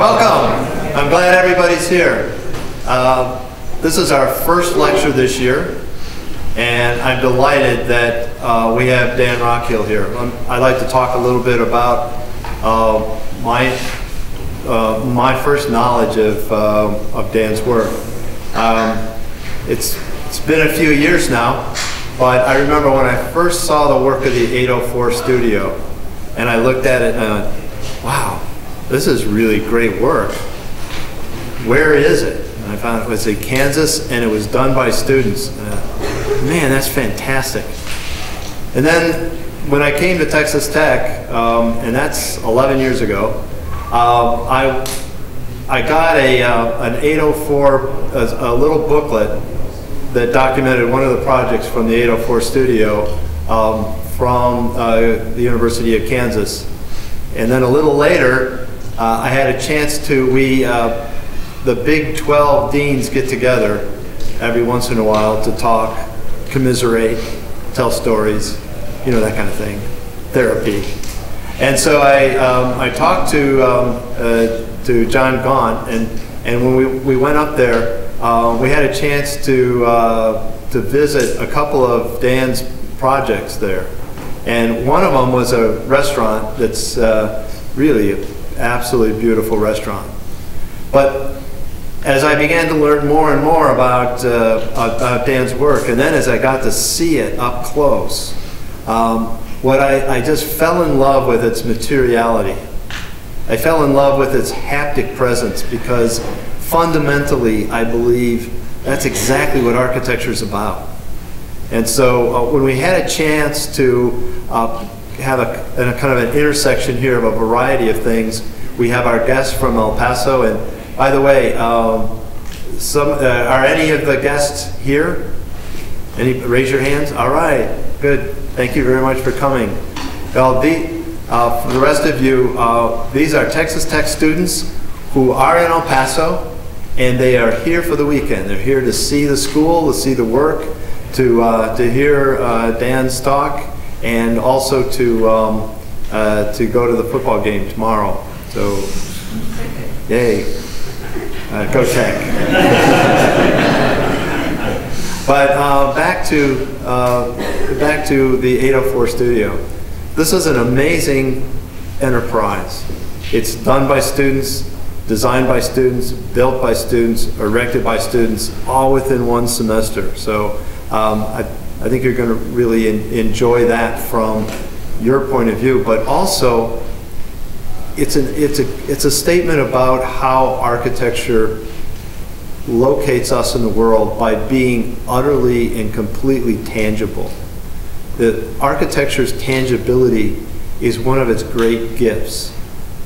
Welcome. I'm glad everybody's here. Uh, this is our first lecture this year, and I'm delighted that uh, we have Dan Rockhill here. Um, I'd like to talk a little bit about uh, my uh, my first knowledge of, uh, of Dan's work. Um, it's, it's been a few years now, but I remember when I first saw the work of the 804 studio, and I looked at it and I went, wow, this is really great work. Where is it? And I found it was in Kansas and it was done by students. Uh, man, that's fantastic. And then when I came to Texas Tech, um, and that's 11 years ago, um, I, I got a, uh, an 804, a, a, little booklet that documented one of the projects from the 804 studio um, from uh, the University of Kansas. And then a little later, uh, I had a chance to, we, uh, the Big 12 deans get together every once in a while to talk, commiserate, tell stories, you know, that kind of thing, therapy. And so I, um, I talked to, um, uh, to John Gaunt, and, and when we, we went up there, uh, we had a chance to, uh, to visit a couple of Dan's projects there. And one of them was a restaurant that's uh, really absolutely beautiful restaurant. But as I began to learn more and more about, uh, about Dan's work, and then as I got to see it up close, um, what I, I just fell in love with its materiality. I fell in love with its haptic presence because fundamentally I believe that's exactly what architecture is about. And so uh, when we had a chance to uh, have a, a, kind of an intersection here of a variety of things, we have our guests from El Paso. And by the way, um, some, uh, are any of the guests here? Any, raise your hands. All right, good. Thank you very much for coming. Well, the, uh, for the rest of you, uh, these are Texas Tech students who are in El Paso, and they are here for the weekend. They're here to see the school, to see the work, to, uh, to hear uh, Dan's talk, and also to, um, uh, to go to the football game tomorrow. So, yay. Uh, go Tech. But uh, back to uh, back to the 804 studio. This is an amazing enterprise. It's done by students, designed by students, built by students, erected by students, all within one semester. So um, I, I think you're going to really in, enjoy that from your point of view, but also it's, an, it's, a, it's a statement about how architecture locates us in the world by being utterly and completely tangible. The architecture's tangibility is one of its great gifts.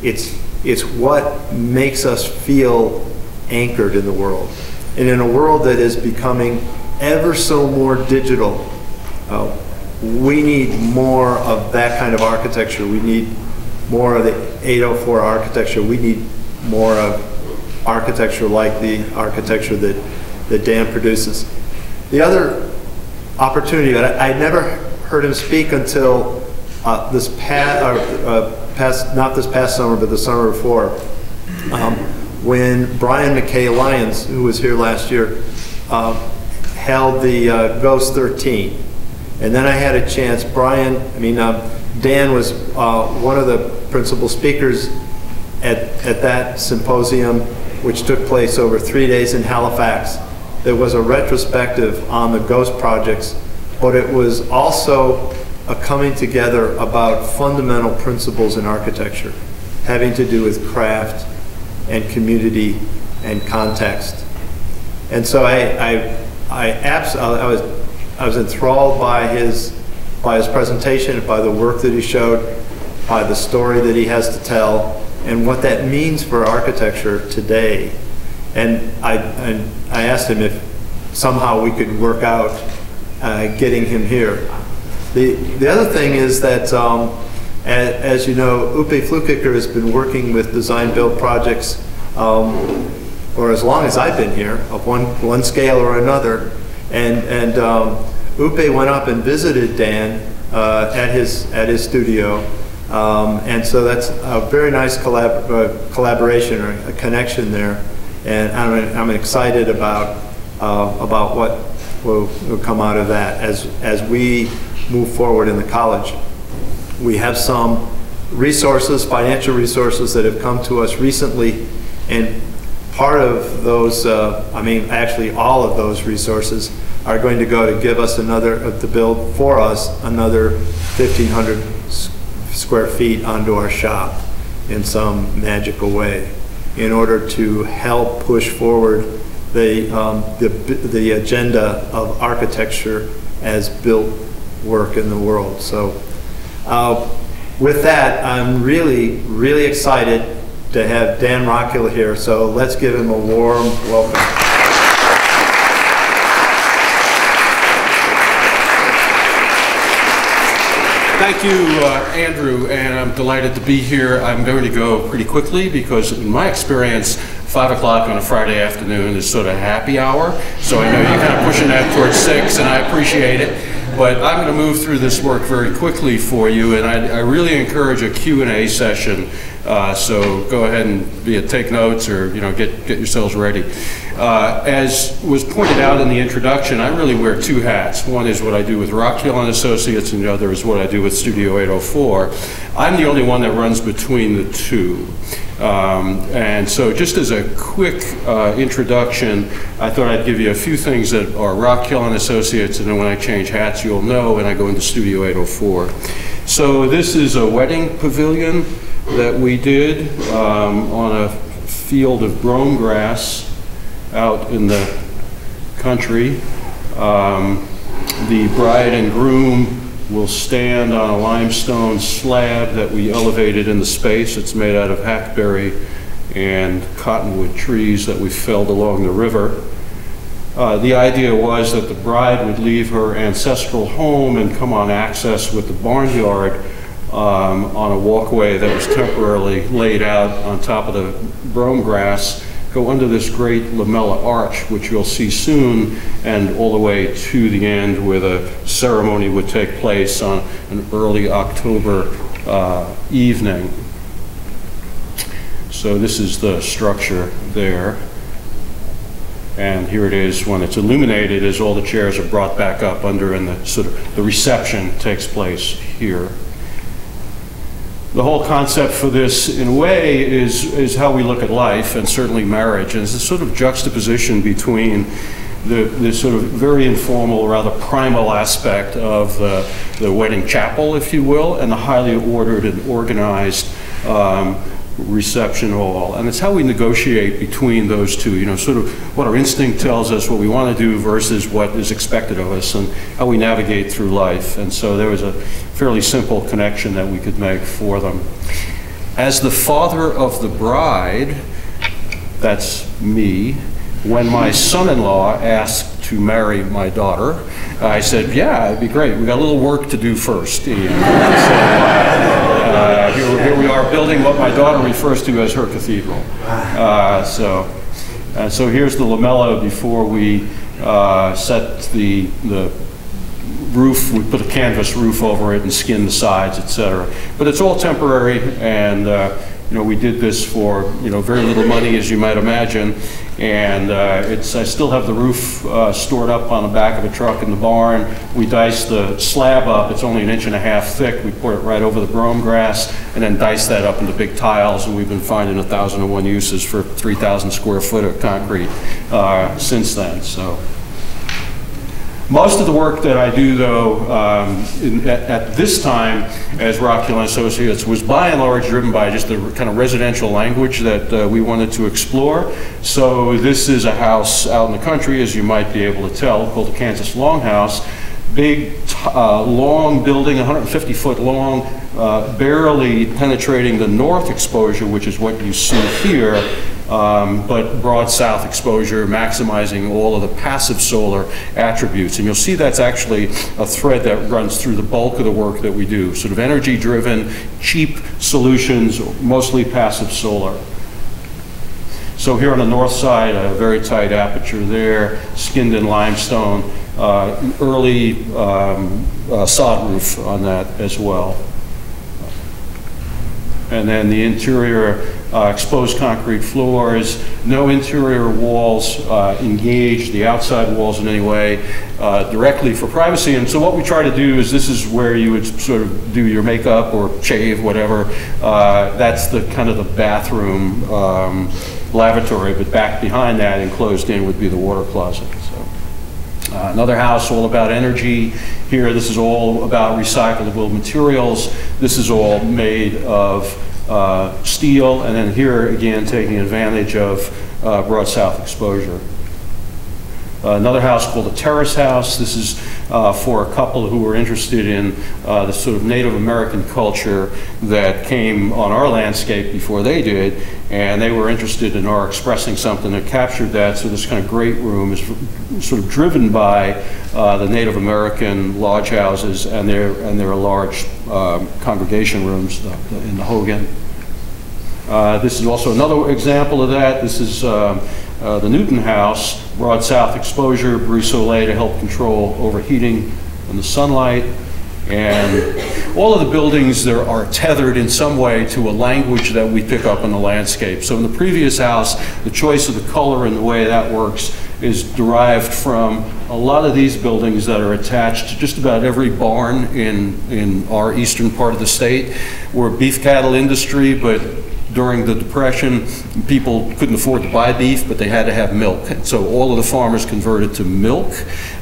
It's, it's what makes us feel anchored in the world. And in a world that is becoming ever so more digital, uh, we need more of that kind of architecture. We need more of the 804 architecture. We need more of architecture like the architecture that, that Dan produces. The other opportunity, I, I never heard him speak until uh, this past, uh, past, not this past summer, but the summer before, um, when Brian MacKay-Lyons, who was here last year, uh, held the uh, Ghost 13. And then I had a chance, Brian, I mean, um, Dan was uh, one of the principal speakers at, at that symposium which took place over three days in Halifax. There was a retrospective on the ghost projects, but it was also a coming together about fundamental principles in architecture, having to do with craft and community and context. And so I, I, I, abs I was, I was enthralled by his, by his presentation, by the work that he showed, by the story that he has to tell, and what that means for architecture today. And I, and I asked him if somehow we could work out uh, getting him here. The, the other thing is that, um, as, you know, Upe Flueckiger has been working with design build projects um, for as long as I've been here, of one, one scale or another. And, and um, Upe went up and visited Dan uh, at, his, at his studio Um, and so that's a very nice collab uh, collaboration or a connection there. And I'm, I'm excited about, uh, about what will, will come out of that as, as we move forward in the college. We have some resources, financial resources that have come to us recently, and part of those, uh, I mean, actually all of those resources are going to go to give us another, uh, to build for us another 1,500 square feet onto our shop in some magical way in order to help push forward the, um, the, the agenda of architecture as built work in the world. So uh, with that, I'm really, really excited to have Dan Rockhill here. So let's give him a warm welcome. Thank you, uh, Andrew, and I'm delighted to be here. I'm going to go pretty quickly because in my experience, 5 o'clock on a Friday afternoon is sort of happy hour, so I know you're kind of pushing that towards 6, and I appreciate it. But I'm going to move through this work very quickly for you, and I, I really encourage a Q&A session. Uh, so go ahead and be take notes or you know get get yourselves ready. Uh, as was pointed out in the introduction, I really wear two hats. One is what I do with Rockhill and Associates, and the other is what I do with Studio 804. I'm the only one that runs between the two. Um, and so just as a quick uh, introduction, I thought I'd give you a few things that are Rockhill and Associates, and then when I change hats, you'll know when I go into Studio 804. So this is a wedding pavilion that we did um, on a field of brome grass out in the country. Um, the bride and groom will stand on a limestone slab that we elevated in the space. It's made out of hackberry and cottonwood trees that we felled along the river. Uh, the idea was that the bride would leave her ancestral home and come on access with the barnyard um, on a walkway that was temporarily laid out on top of the brome grass, go under this great lamella arch, which you'll see soon, and all the way to the end where the ceremony would take place on an early October uh, evening. So this is the structure there. And here it is when it's illuminated as all the chairs are brought back up under and the sort of the reception takes place here. The whole concept for this, in a way, is, is how we look at life and certainly marriage. And it's a sort of juxtaposition between the, the sort of very informal, rather primal aspect of the, the wedding chapel, if you will, and the highly ordered and organized um, reception hall. And it's how we negotiate between those two, you know, sort of what our instinct tells us, what we want to do versus what is expected of us, and how we navigate through life. And so there was a fairly simple connection that we could make for them. As the father of the bride, that's me, when my son-in-law asked to marry my daughter, I said, yeah, it'd be great. We got a little work to do first. Ian." So, uh, here, here we are building what my daughter refers to as her cathedral. Uh, so, uh, so here's the lamella before we uh, set the, the roof, we put a canvas roof over it and skin the sides, etc. But it's all temporary, and, uh, you know, we did this for, you know, very little money, as you might imagine. And uh, it's, I still have the roof uh, stored up on the back of a truck in the barn. We diced the slab up, it's only an inch and a half thick. We poured it right over the brome grass, and then diced that up into big tiles, and we've been finding a thousand and one uses for 3,000 square foot of concrete uh, since then, so. Most of the work that I do, though, um, in, at, at, this time as Rockhill and Associates was by and large driven by just the kind of residential language that uh, we wanted to explore. So this is a house out in the country, as you might be able to tell, called the Kansas Longhouse. Big, uh, long building, 150 foot long, uh, barely penetrating the north exposure, which is what you see here um, but broad south exposure, maximizing all of the passive solar attributes. And you'll see that's actually a thread that runs through the bulk of the work that we do. Sort of energy driven, cheap solutions, mostly passive solar. So here on the north side, a very tight aperture there, skinned in limestone, uh, early um, uh, sod roof on that as well. And then the interior uh, exposed concrete floors, no interior walls uh, engaged, the outside walls in any way, uh, directly for privacy. And so what we try to do is this is where you would sort of do your makeup or shave, whatever. Uh, That's the kind of the bathroom um, lavatory, but back behind that, enclosed in, would be the water closet. So. Uh, Another house all about energy. Here, this is all about recyclable materials. This is all made of steel, and then here again, taking advantage of uh, Broad South exposure. Uh, Another house called the Terrace House. This is uh, for a couple who were interested in uh, the sort of Native American culture that came on our landscape before they did, and they were interested in our expressing something that captured that. So this kind of great room is sort of driven by the Native American lodge houses and their and their large um, congregation rooms in the Hogan. Uh, This is also another example of that. This is um, uh, the Newton House, broad south exposure, brise soleil to help control overheating in the sunlight. And all of the buildings there are tethered in some way to a language that we pick up in the landscape. So in the previous house, the choice of the color and the way that works is derived from a lot of these buildings that are attached to just about every barn in, in our eastern part of the state. We're a beef cattle industry, but during the Depression, people couldn't afford to buy beef, but they had to have milk. So all of the farmers converted to milk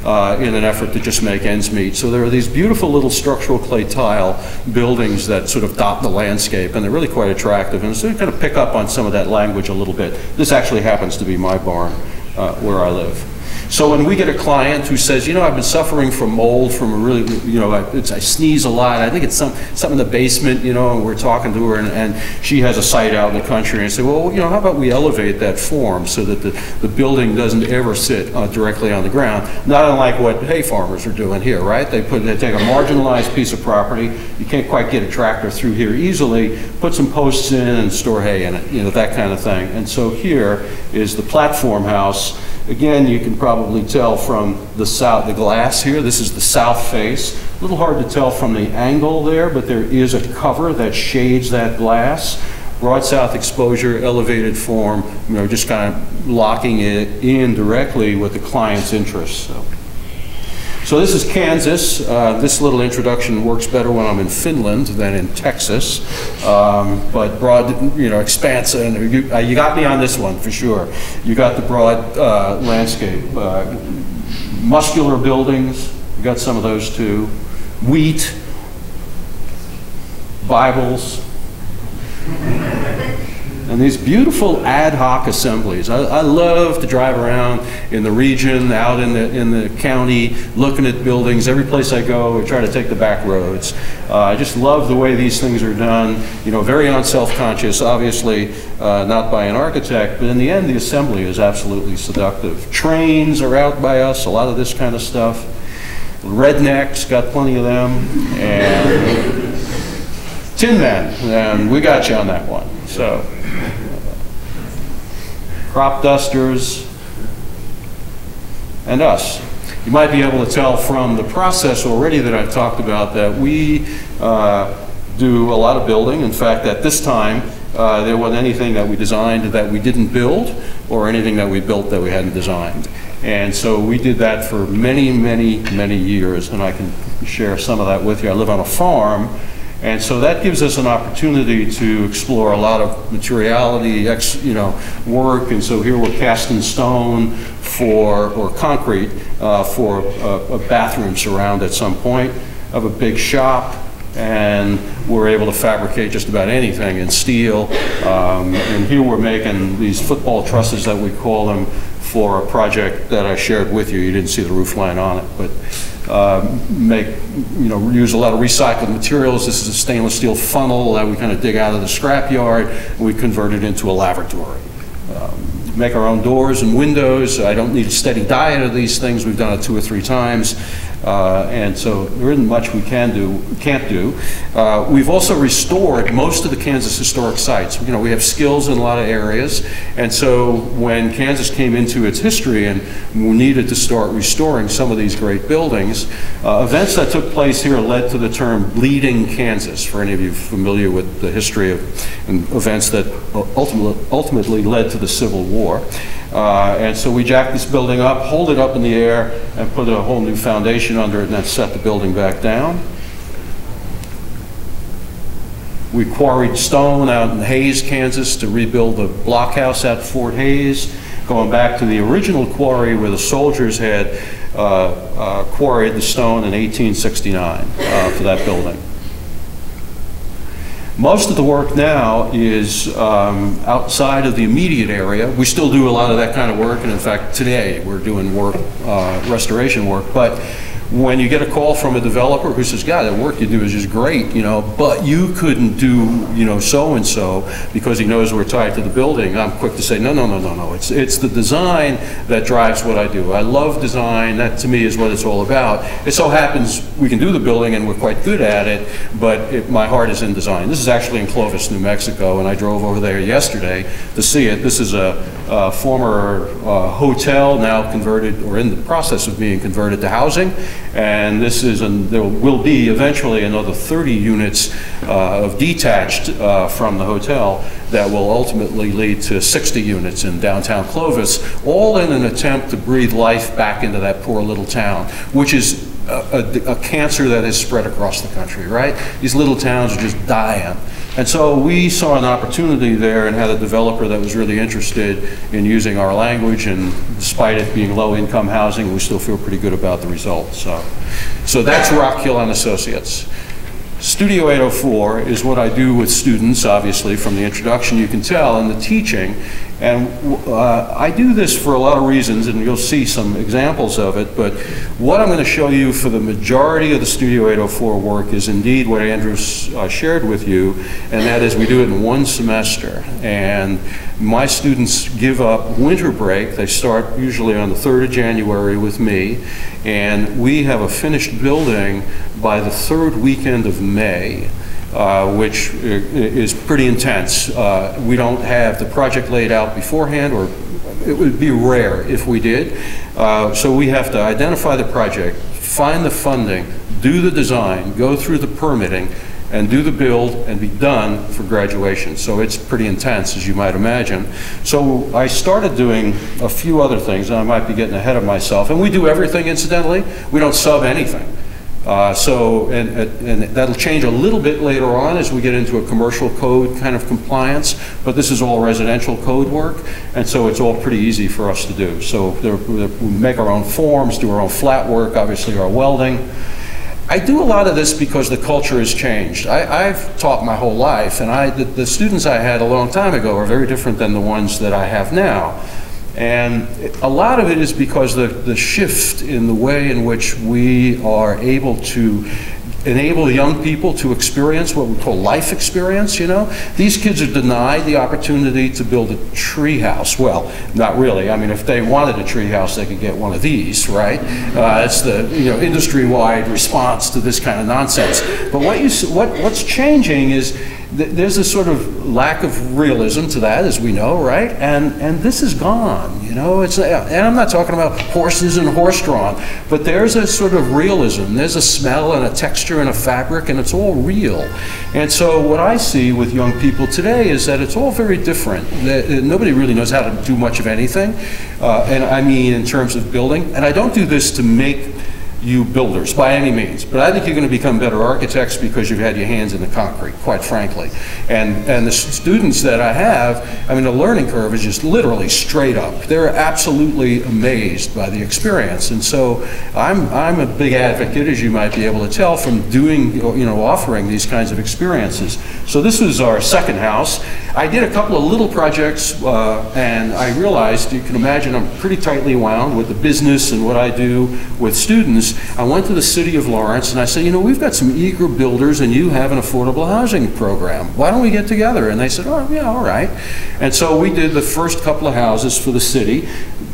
uh, in an effort to just make ends meet. So there are these beautiful little structural clay tile buildings that sort of dot the landscape, and they're really quite attractive. And so you kind of pick up on some of that language a little bit. This actually happens to be my barn uh, where I live. So when we get a client who says, you know, I've been suffering from mold from a really, you know, I, it's, I sneeze a lot. I think it's some something in the basement, you know. And we're talking to her, and, and she has a site out in the country, and I say, well, you know, how about we elevate that form so that the, the building doesn't ever sit uh, directly on the ground? Not unlike what hay farmers are doing here, right? They put they take a marginalized piece of property. You can't quite get a tractor through here easily. Put some posts in and store hay in it, you know, that kind of thing. And so here is the platform house. Again, you can probably tell from the south, the glass here, this is the south face. A little hard to tell from the angle there, but there is a cover that shades that glass. Broad south exposure, elevated form, you know, just kind of locking it in directly with the client's interests. So. So this is Kansas. Uh, This little introduction works better when I'm in Finland than in Texas. Um, But broad, you know, expanse, and you uh, you got me on this one, for sure. You got the broad uh, landscape. Uh, Muscular buildings, you got some of those too. Wheat, Bibles, and these beautiful ad hoc assemblies. I, I love to drive around in the region, out in the, in the county, looking at buildings. Every place I go, I try to take the back roads. Uh, I just love the way these things are done, you know, very unself-conscious, obviously uh, not by an architect, but in the end, the assembly is absolutely seductive. Trains are out by us, a lot of this kind of stuff. Rednecks, got plenty of them, and Tin Men, and we got you on that one. So, crop dusters, and us. You might be able to tell from the process already that I've talked about that we uh, do a lot of building. In fact, at this time, uh, there wasn't anything that we designed that we didn't build, or anything that we built that we hadn't designed. And so we did that for many, many, many years, and I can share some of that with you. I live on a farm, and so that gives us an opportunity to explore a lot of materiality, ex, you know, work. And so here we're casting stone for, or concrete uh, for a, a bathroom surround at some point of a big shop. And we're able to fabricate just about anything in steel. Um, and here we're making these football trusses that we call them for a project that I shared with you. You didn't see the roof line on it, but uh, make, you know, use a lot of recycled materials. This is a stainless steel funnel that we kind of dig out of the scrapyard, and we convert it into a lavatory. Um, Make our own doors and windows. I don't need a steady diet of these things. We've done it two or three times. Uh, And so there isn't much we can do, can't do. Uh, We've also restored most of the Kansas historic sites. You know, we have skills in a lot of areas, and so when Kansas came into its history and we needed to start restoring some of these great buildings, uh, events that took place here led to the term Bleeding Kansas, for any of you familiar with the history of and events that ultimately ultimately led to the Civil War. Uh, And so we jacked this building up, hold it up in the air, and put a whole new foundation under it, and then set the building back down. We quarried stone out in Hays, Kansas, to rebuild the blockhouse at Fort Hays, going back to the original quarry where the soldiers had uh, uh, quarried the stone in 1869 uh, for that building. Most of the work now is um, outside of the immediate area. We still do a lot of that kind of work, and in fact, today, we're doing work, uh, restoration work, but when you get a call from a developer who says, God, that work you do is just great, you know, but you couldn't do, you know, so-and-so because he knows we're tied to the building, I'm quick to say, no, no, no, no, no. It's, it's the design that drives what I do. I love design. That, to me, is what it's all about. It so happens we can do the building and we're quite good at it, but it, my heart is in design. This is actually in Clovis, New Mexico, and I drove over there yesterday to see it. This is a, a former uh, hotel now converted, or in the process of being converted to housing. And this is, an, there will be eventually another 30 units uh, of detached uh, from the hotel that will ultimately lead to 60 units in downtown Clovis, all in an attempt to breathe life back into that poor little town, which is a, a, a cancer that has spread across the country, right? These little towns are just dying. And so we saw an opportunity there and had a developer that was really interested in using our language, and despite it being low-income housing, we still feel pretty good about the results. So, so that's Rockhill and Associates. Studio 804 is what I do with students, obviously, from the introduction you can tell, and the teaching. And uh, I do this for a lot of reasons, and you'll see some examples of it, but what I'm going to show you for the majority of the Studio 804 work is indeed what Andrew uh, shared with you, and that is we do it in one semester. And my students give up winter break. They start usually on the 3rd of January with me, and we have a finished building by the third weekend of May. Uh, which is pretty intense. Uh, we don't have the project laid out beforehand, or it would be rare if we did. Uh, so we have to identify the project, find the funding, do the design, go through the permitting, and do the build and be done for graduation. So it's pretty intense, as you might imagine. So I started doing a few other things, and I might be getting ahead of myself. And we do everything, incidentally. We don't sub anything. Uh, so, and, and that'll change a little bit later on as we get into a commercial code kind of compliance, but this is all residential code work, and so it's all pretty easy for us to do. So we make our own forms, do our own flat work, obviously our welding. I do a lot of this because the culture has changed. I, have taught my whole life, and I, the, the students I had a long time ago are very different than the ones that I have now. And a lot of it is because the, the shift in the way in which we are able to enable young people to experience what we call life experience, you know. These kids are denied the opportunity to build a tree house. Well, not really. I mean, if they wanted a tree house, they could get one of these, right? Uh, it's the, you know, industry-wide response to this kind of nonsense. But what you, what, what's changing is there's a sort of lack of realism to that, as we know, right? And and this is gone, you know. It's and I'm not talking about horses and horse-drawn, but there's a sort of realism. There's a smell and a texture and a fabric, and it's all real. And so what I see with young people today is that it's all very different. Nobody really knows how to do much of anything, uh, and I mean in terms of building. And I don't do this to make you builders by any means, but I think you're going to become better architects because you've had your hands in the concrete, quite frankly. And, and the students that I have, I mean, the learning curve is just literally straight up. They're absolutely amazed by the experience. And so I'm, I'm a big advocate, as you might be able to tell from doing, you know, offering these kinds of experiences. So this was our second house. I did a couple of little projects uh, and I realized, you can imagine I'm pretty tightly wound with the business and what I do with students I went to the city of Lawrence and I said, you know, we've got some eager builders and you have an affordable housing program. Why don't we get together? And they said, oh, yeah, all right. And so we did the first couple of houses for the city.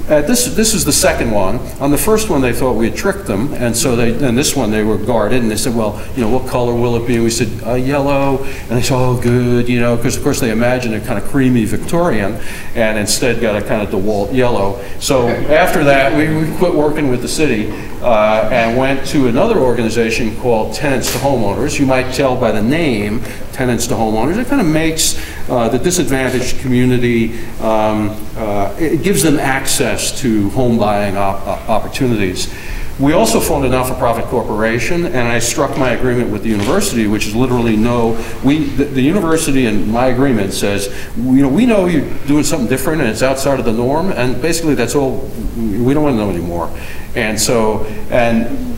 Uh, this, this is the second one. On the first one, they thought we had tricked them, and so they, and this one, they were guarded, and they said, well, you know, what color will it be? And we said, uh, yellow, and they said, oh, good, you know, because of course they imagined a kind of creamy Victorian, and instead got a kind of DeWalt yellow. So after that, we, we quit working with the city uh, and went to another organization called Tenants to Homeowners. You might tell by the name, Tenants to Homeowners. It kind of makes uh, the disadvantaged community, um, uh, it gives them access to home buying op- opportunities. We also formed a not-for-profit corporation, and I struck my agreement with the university, which is literally no, we, the, the university and my agreement says, you know, we know you're doing something different and it's outside of the norm, and basically that's all, we don't want to know anymore. And so, and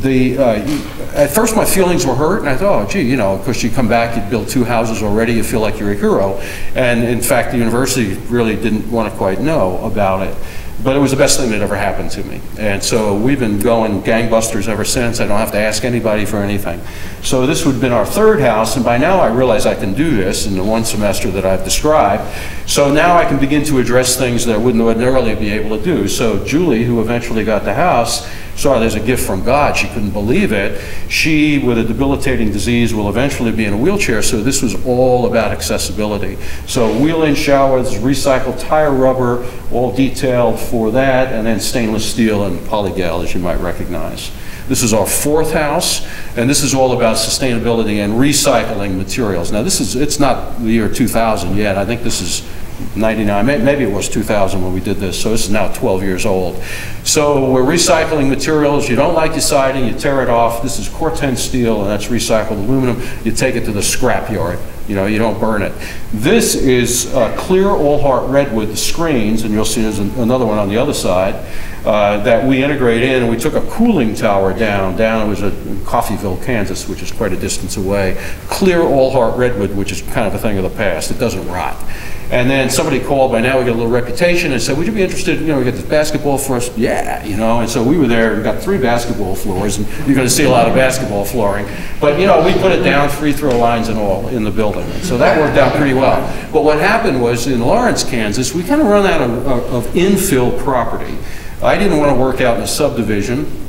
the, uh, at first my feelings were hurt, and I thought, oh, gee, you know, because you come back, you build two houses already, you feel like you're a hero. And in fact, the university really didn't want to quite know about it. But it was the best thing that ever happened to me. And so we've been going gangbusters ever since. I don't have to ask anybody for anything. So this would have been our third house, and by now I realize I can do this in the one semester that I've described. So now I can begin to address things that I wouldn't ordinarily be able to do. So Julie, who eventually got the house, saw there's a gift from God. She couldn't believe it. She, with a debilitating disease, will eventually be in a wheelchair, so this was all about accessibility. So wheel-in showers, recycled tire rubber, all detailed for that, and then stainless steel and polygal, as you might recognize. This is our fourth house, and this is all about sustainability and recycling materials. Now, this is, it's not the year 2000 yet. I think this is 99, maybe it was 2000 when we did this, so this is now 12 years old. So we're recycling materials, you don't like your siding, you tear it off, this is Corten steel, and that's recycled aluminum, you take it to the scrap yard, you know, you don't burn it. This is uh, clear all heart redwood, the screens, and you'll see there's an- another one on the other side, uh, that we integrate in, we took a cooling tower down, down, it was at Coffeyville, Kansas, which is quite a distance away. Clear all heart redwood, which is kind of a thing of the past, it doesn't rot. And then somebody called, by now we got a little reputation, and said, would you be interested, you know, we got this basketball for us? Yeah, you know, and so we were there, we got three basketball floors, and you're gonna see a lot of basketball flooring. But, you know, we put it down, free throw lines and all in the building, and so that worked out pretty well. But what happened was, in Lawrence, Kansas, we kind of run out of of infill property. I didn't want to work out in a subdivision,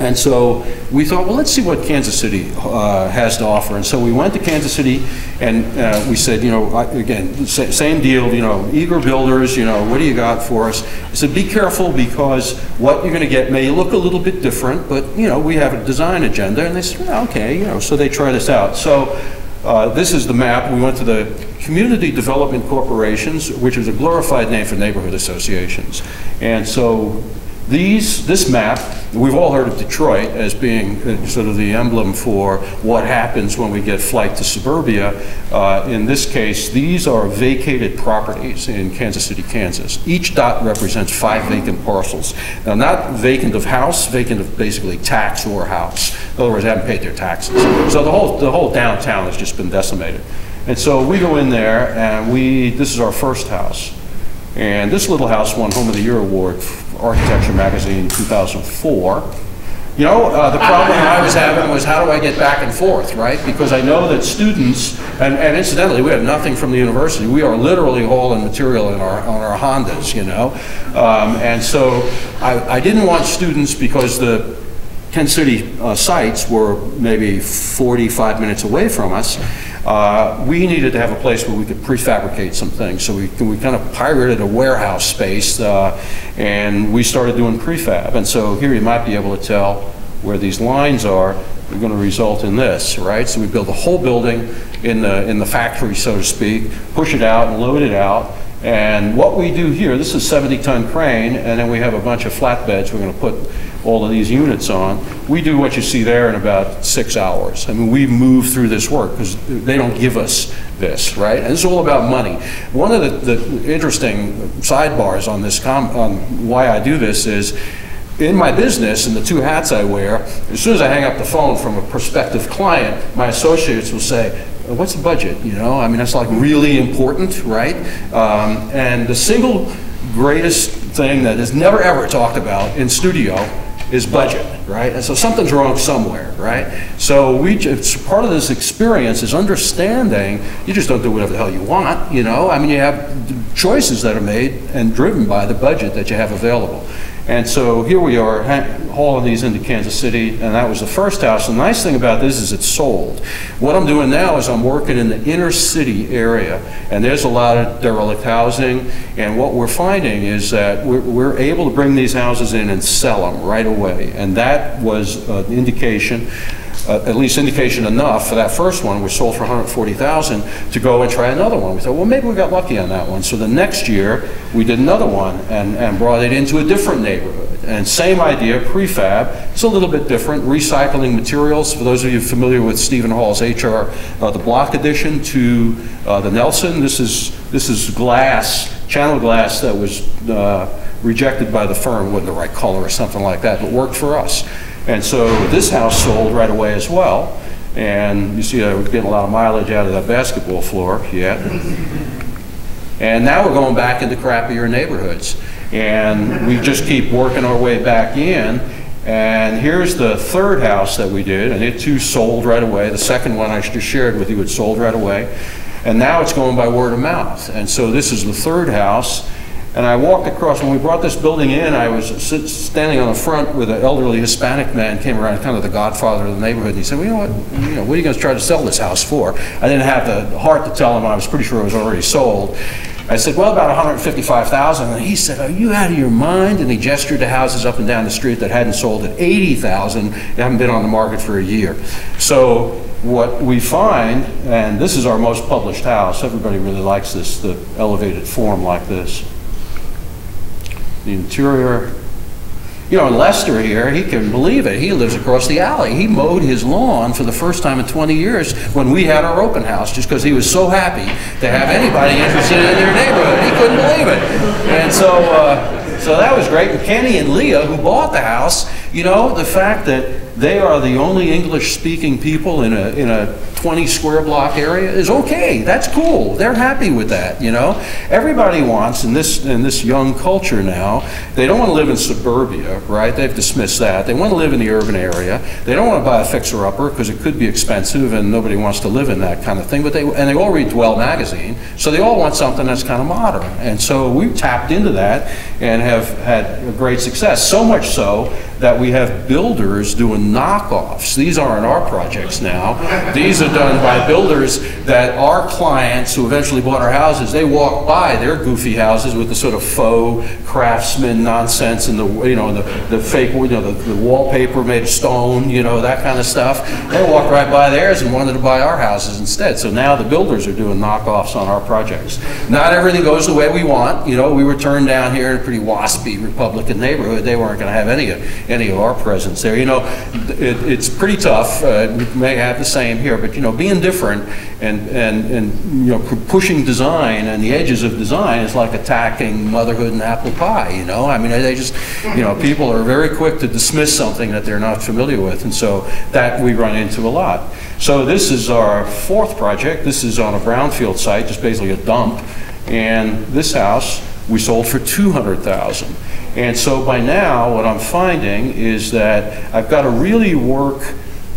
and so we thought, well, let's see what Kansas City uh, has to offer. And so we went to Kansas City and uh, we said, you know, again, same deal, you know, eager builders, you know, what do you got for us? I said, be careful because what you're going to get may look a little bit different, but, you know, we have a design agenda. And they said, well, okay, you know, so they try this out. So uh, this is the map. We went to the Community Development Corporations, which is a glorified name for neighborhood associations. And so these, this map, we've all heard of Detroit as being uh, sort of the emblem for what happens when we get flight to suburbia. Uh, In this case, these are vacated properties in Kansas City, Kansas. Each dot represents five vacant parcels. Now, not vacant of house, vacant of basically tax or house. In other words, haven't paid their taxes. So the whole, the whole downtown has just been decimated. And so we go in there and we, this is our first house. And this little house won Home of the Year Award, for Architecture Magazine 2004. You know, uh, the problem I was having was how do I get back and forth, right? Because I know that students, and and incidentally, we have nothing from the university. We are literally hauling material in our, on our Hondas, you know? Um, And so I I didn't want students, because the Kansas City uh, sites were maybe 45 minutes away from us, uh, we needed to have a place where we could prefabricate some things. So we, we kind of pirated a warehouse space, uh, and we started doing prefab. And so here you might be able to tell where these lines are, are going to result in this, right? So we build the whole building in the, in the factory, so to speak, push it out and load it out, and what we do here, this is 70-ton crane, and then we have a bunch of flatbeds we're going to put all of these units on. We do what you see there in about six hours. I mean, we move through this work because they don't give us this, right? And it's all about money. One of the, the interesting sidebars on this, on why I do this is, in my business and the two hats I wear, as soon as I hang up the phone from a prospective client, my associates will say, "Uh, what's the budget, you know? I mean, that's like really important, right? Um, And the single greatest thing that is never ever talked about in studio is budget, right? And so something's wrong somewhere, right? So we, it's part of this experience is understanding you just don't do whatever the hell you want, you know? I mean, you have choices that are made and driven by the budget that you have available. And so here we are hauling these into Kansas City, and that was the first house. The nice thing about this is it's sold. What I'm doing now is I'm working in the inner city area, and there's a lot of derelict housing. And what we're finding is that we're, we're able to bring these houses in and sell them right away. And that was uh, an indication uh, at least indication enough for that first one, we sold for 140,000, to go and try another one. We thought, well, maybe we got lucky on that one. So the next year, we did another one and, and brought it into a different neighborhood. And same idea, prefab, it's a little bit different, recycling materials. For those of you familiar with Steven Holl's HR, uh, the Bloch addition to uh, the Nelson, this is, this is glass, channel glass that was uh, rejected by the firm, wasn't the right color or something like that, but worked for us. And so this house sold right away as well. And you see, uh, I was getting a lot of mileage out of that basketball floor yet. And now we're going back into crappier neighborhoods. And we just keep working our way back in. And here's the third house that we did, and it too sold right away. The second one I just shared with you, it sold right away. And now it's going by word of mouth. And so this is the third house. And I walked across, when we brought this building in, I was standing on the front with an elderly Hispanic man, came around, kind of the godfather of the neighborhood, and he said, well, you know what, you know, what are you going to try to sell this house for? I didn't have the heart to tell him, I was pretty sure it was already sold. I said, well, about 155,000. And he said, are you out of your mind? And he gestured to houses up and down the street that hadn't sold at 80,000, they haven't been on the market for a year. So what we find, and this is our most published house, everybody really likes this, the elevated form like this. The interior, you know, Lester here, he can believe it. He lives across the alley. He mowed his lawn for the first time in 20 years when we had our open house, just because he was so happy to have anybody interested in their neighborhood. He couldn't believe it. And so, uh, so that was great. And Kenny and Leah, who bought the house, you know, the fact that they are the only English-speaking people in a, in a 20 square block area is okay. That's cool. They're happy with that, you know? Everybody wants, in this, in this young culture now, they don't want to live in suburbia, right? They've dismissed that. They want to live in the urban area. They don't want to buy a fixer-upper because it could be expensive and nobody wants to live in that kind of thing. But they, and they all read Dwell magazine, so they all want something that's kind of modern. And so we've tapped into that and have had a great success. So much so that we have builders doing knockoffs. These aren't our projects now. These are done by builders that our clients who eventually bought our houses, they walk by their goofy houses with the sort of faux craftsman nonsense and the, you know, the, the fake, you know, the, the wallpaper made of stone, you know, that kind of stuff. They walked right by theirs and wanted to buy our houses instead. So now the builders are doing knockoffs on our projects. Not everything goes the way we want. You know, we were turned down here in a pretty waspy Republican neighborhood. They weren't going to have any of, any of our presence there. You know, it, it's pretty tough. Uh, we may have the same here, but you know, being different and, and, and you know, pushing design and the edges of design is like attacking motherhood and apple pie, you know? I mean, they just, you know, people are very quick to dismiss something that they're not familiar with, and so that we run into a lot. So this is our fourth project. This is on a brownfield site, just basically a dump, and this house we sold for 200,000. And so by now, what I'm finding is that I've got to really work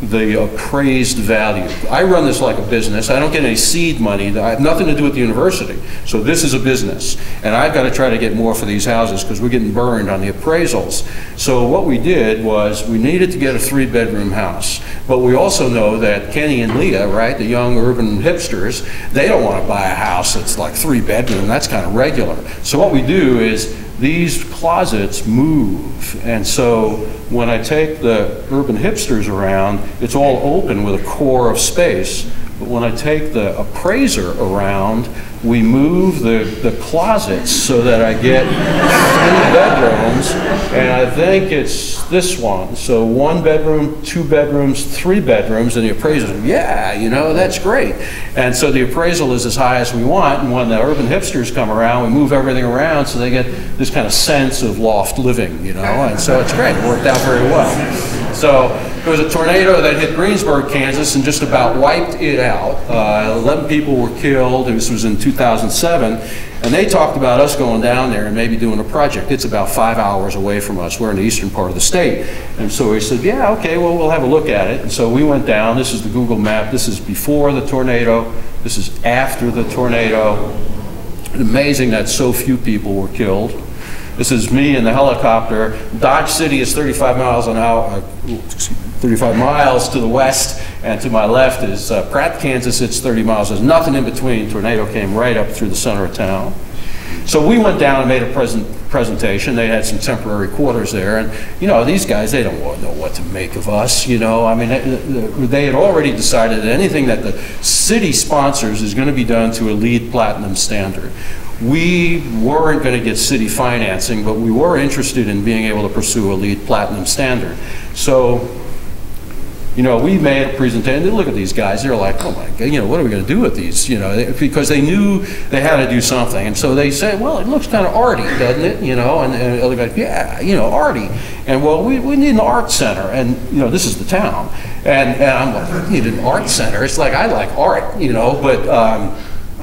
the appraised value. I run this like a business. I don't get any seed money. I have nothing to do with the university. So this is a business. And I've got to try to get more for these houses because we're getting burned on the appraisals. So what we did was we needed to get a three-bedroom house. But we also know that Kenny and Leah, right, the young urban hipsters, they don't want to buy a house that's like three-bedroom. That's kind of regular. So what we do is these closets move. And so when I take the urban hipsters around, it's all open with a core of space. But when I take the appraiser around, we move the, the closets so that I get three bedrooms. And I think it's this one. So one bedroom, two bedrooms, three bedrooms, and the appraiser, yeah, you know, that's great. And so the appraisal is as high as we want. And when the urban hipsters come around, we move everything around so they get this kind of sense of loft living, you know. And so it's great. It worked out very well. So There was a tornado that hit Greensburg, Kansas, and just about wiped it out. Uh, 11 people were killed. This was in 2007. And they talked about us going down there and maybe doing a project. It's about five hours away from us. We're in the eastern part of the state. And so we said, yeah, okay, well, we'll have a look at it. And so we went down. This is the Google map. This is before the tornado. This is after the tornado. Amazing that so few people were killed. This is me in the helicopter. Dodge City is 35 miles an hour, uh, 35 miles to the west, and to my left is uh, Pratt, Kansas. It's 30 miles. There's nothing in between. Tornado came right up through the center of town. So we went down and made a present, presentation. They had some temporary quarters there, and you know these guys, they don't know what to make of us. You know, I mean, they, they had already decided that anything that the city sponsors is going to be done to a LEED platinum standard. We weren't going to get city financing, but we were interested in being able to pursue a LEED platinum standard. So you know, we made a presentation, they look at these guys, they're like, oh my God, you know, what are we going to do with these? You know, they- because they knew they had to do something. And so they said, well, it looks kind of arty, doesn't it? You know, and, and other guys, yeah, you know, arty. And well, we, we need an art center. And, you know, this is the town. And, and I'm like, we need an art center. It's like, I like art, you know, but, um,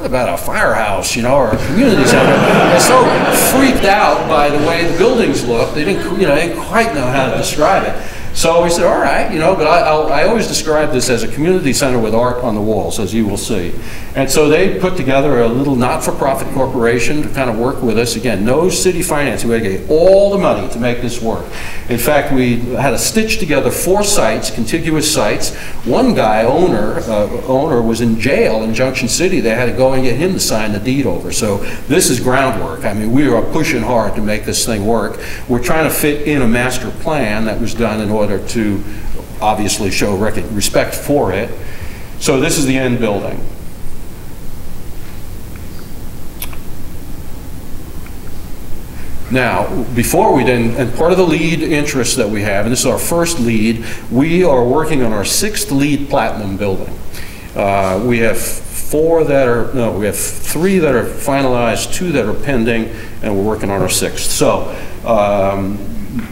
about a firehouse, you know, or a community center? They're so freaked out by the way the buildings look, they didn't, you know, they didn't quite know how to describe it. So we said, all right, you know, but I, I'll, I always describe this as a community center with art on the walls, as you will see. And so they put together a little not-for-profit corporation to kind of work with us. Again, no city financing. We had to get all the money to make this work. In fact, we had to stitch together four sites, contiguous sites. One guy, owner, uh, owner was in jail in Junction City. They had to go and get him to sign the deed over. So this is groundwork. I mean, we are pushing hard to make this thing work. We're trying to fit in a master plan that was done in to obviously show respect for it. So this is the end building. Now, before we then, and part of the LEED interest that we have, and this is our first LEED, we are working on our sixth LEED platinum building. Uh, we have four that are, no, we have three that are finalized, two that are pending, and we're working on our sixth. So, um,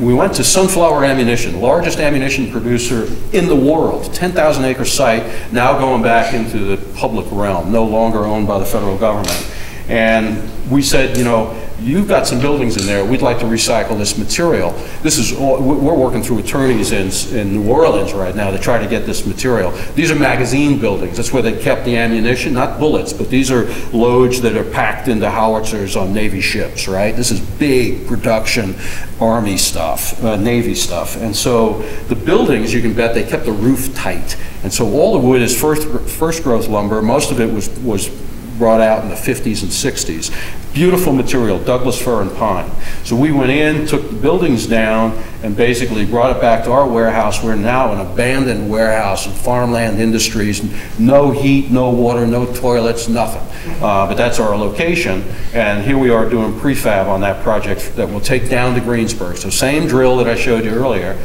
we went to Sunflower Ammunition, largest ammunition producer in the world, 10,000 acre site, now going back into the public realm, no longer owned by the federal government. And we said, you know, you've got some buildings in there, we'd like to recycle this material. This is, all- we- we're working through attorneys in, in New Orleans right now to try to get this material. These are magazine buildings, that's where they kept the ammunition, not bullets, but these are loads that are packed into howitzers on Navy ships, right? This is big production Army stuff, uh, Navy stuff. And so the buildings, you can bet, they kept the roof tight. And so all the wood is first, first growth lumber, most of it was, was brought out in the 50s and 60s. Beautiful material, Douglas fir and pine. So we went in, took the buildings down, and basically brought it back to our warehouse. We're now an abandoned warehouse in farmland industries, no heat, no water, no toilets, nothing. Uh, But that's our location, and here we are doing prefab on that project that will take down to Greensburg. So same drill that I showed you earlier,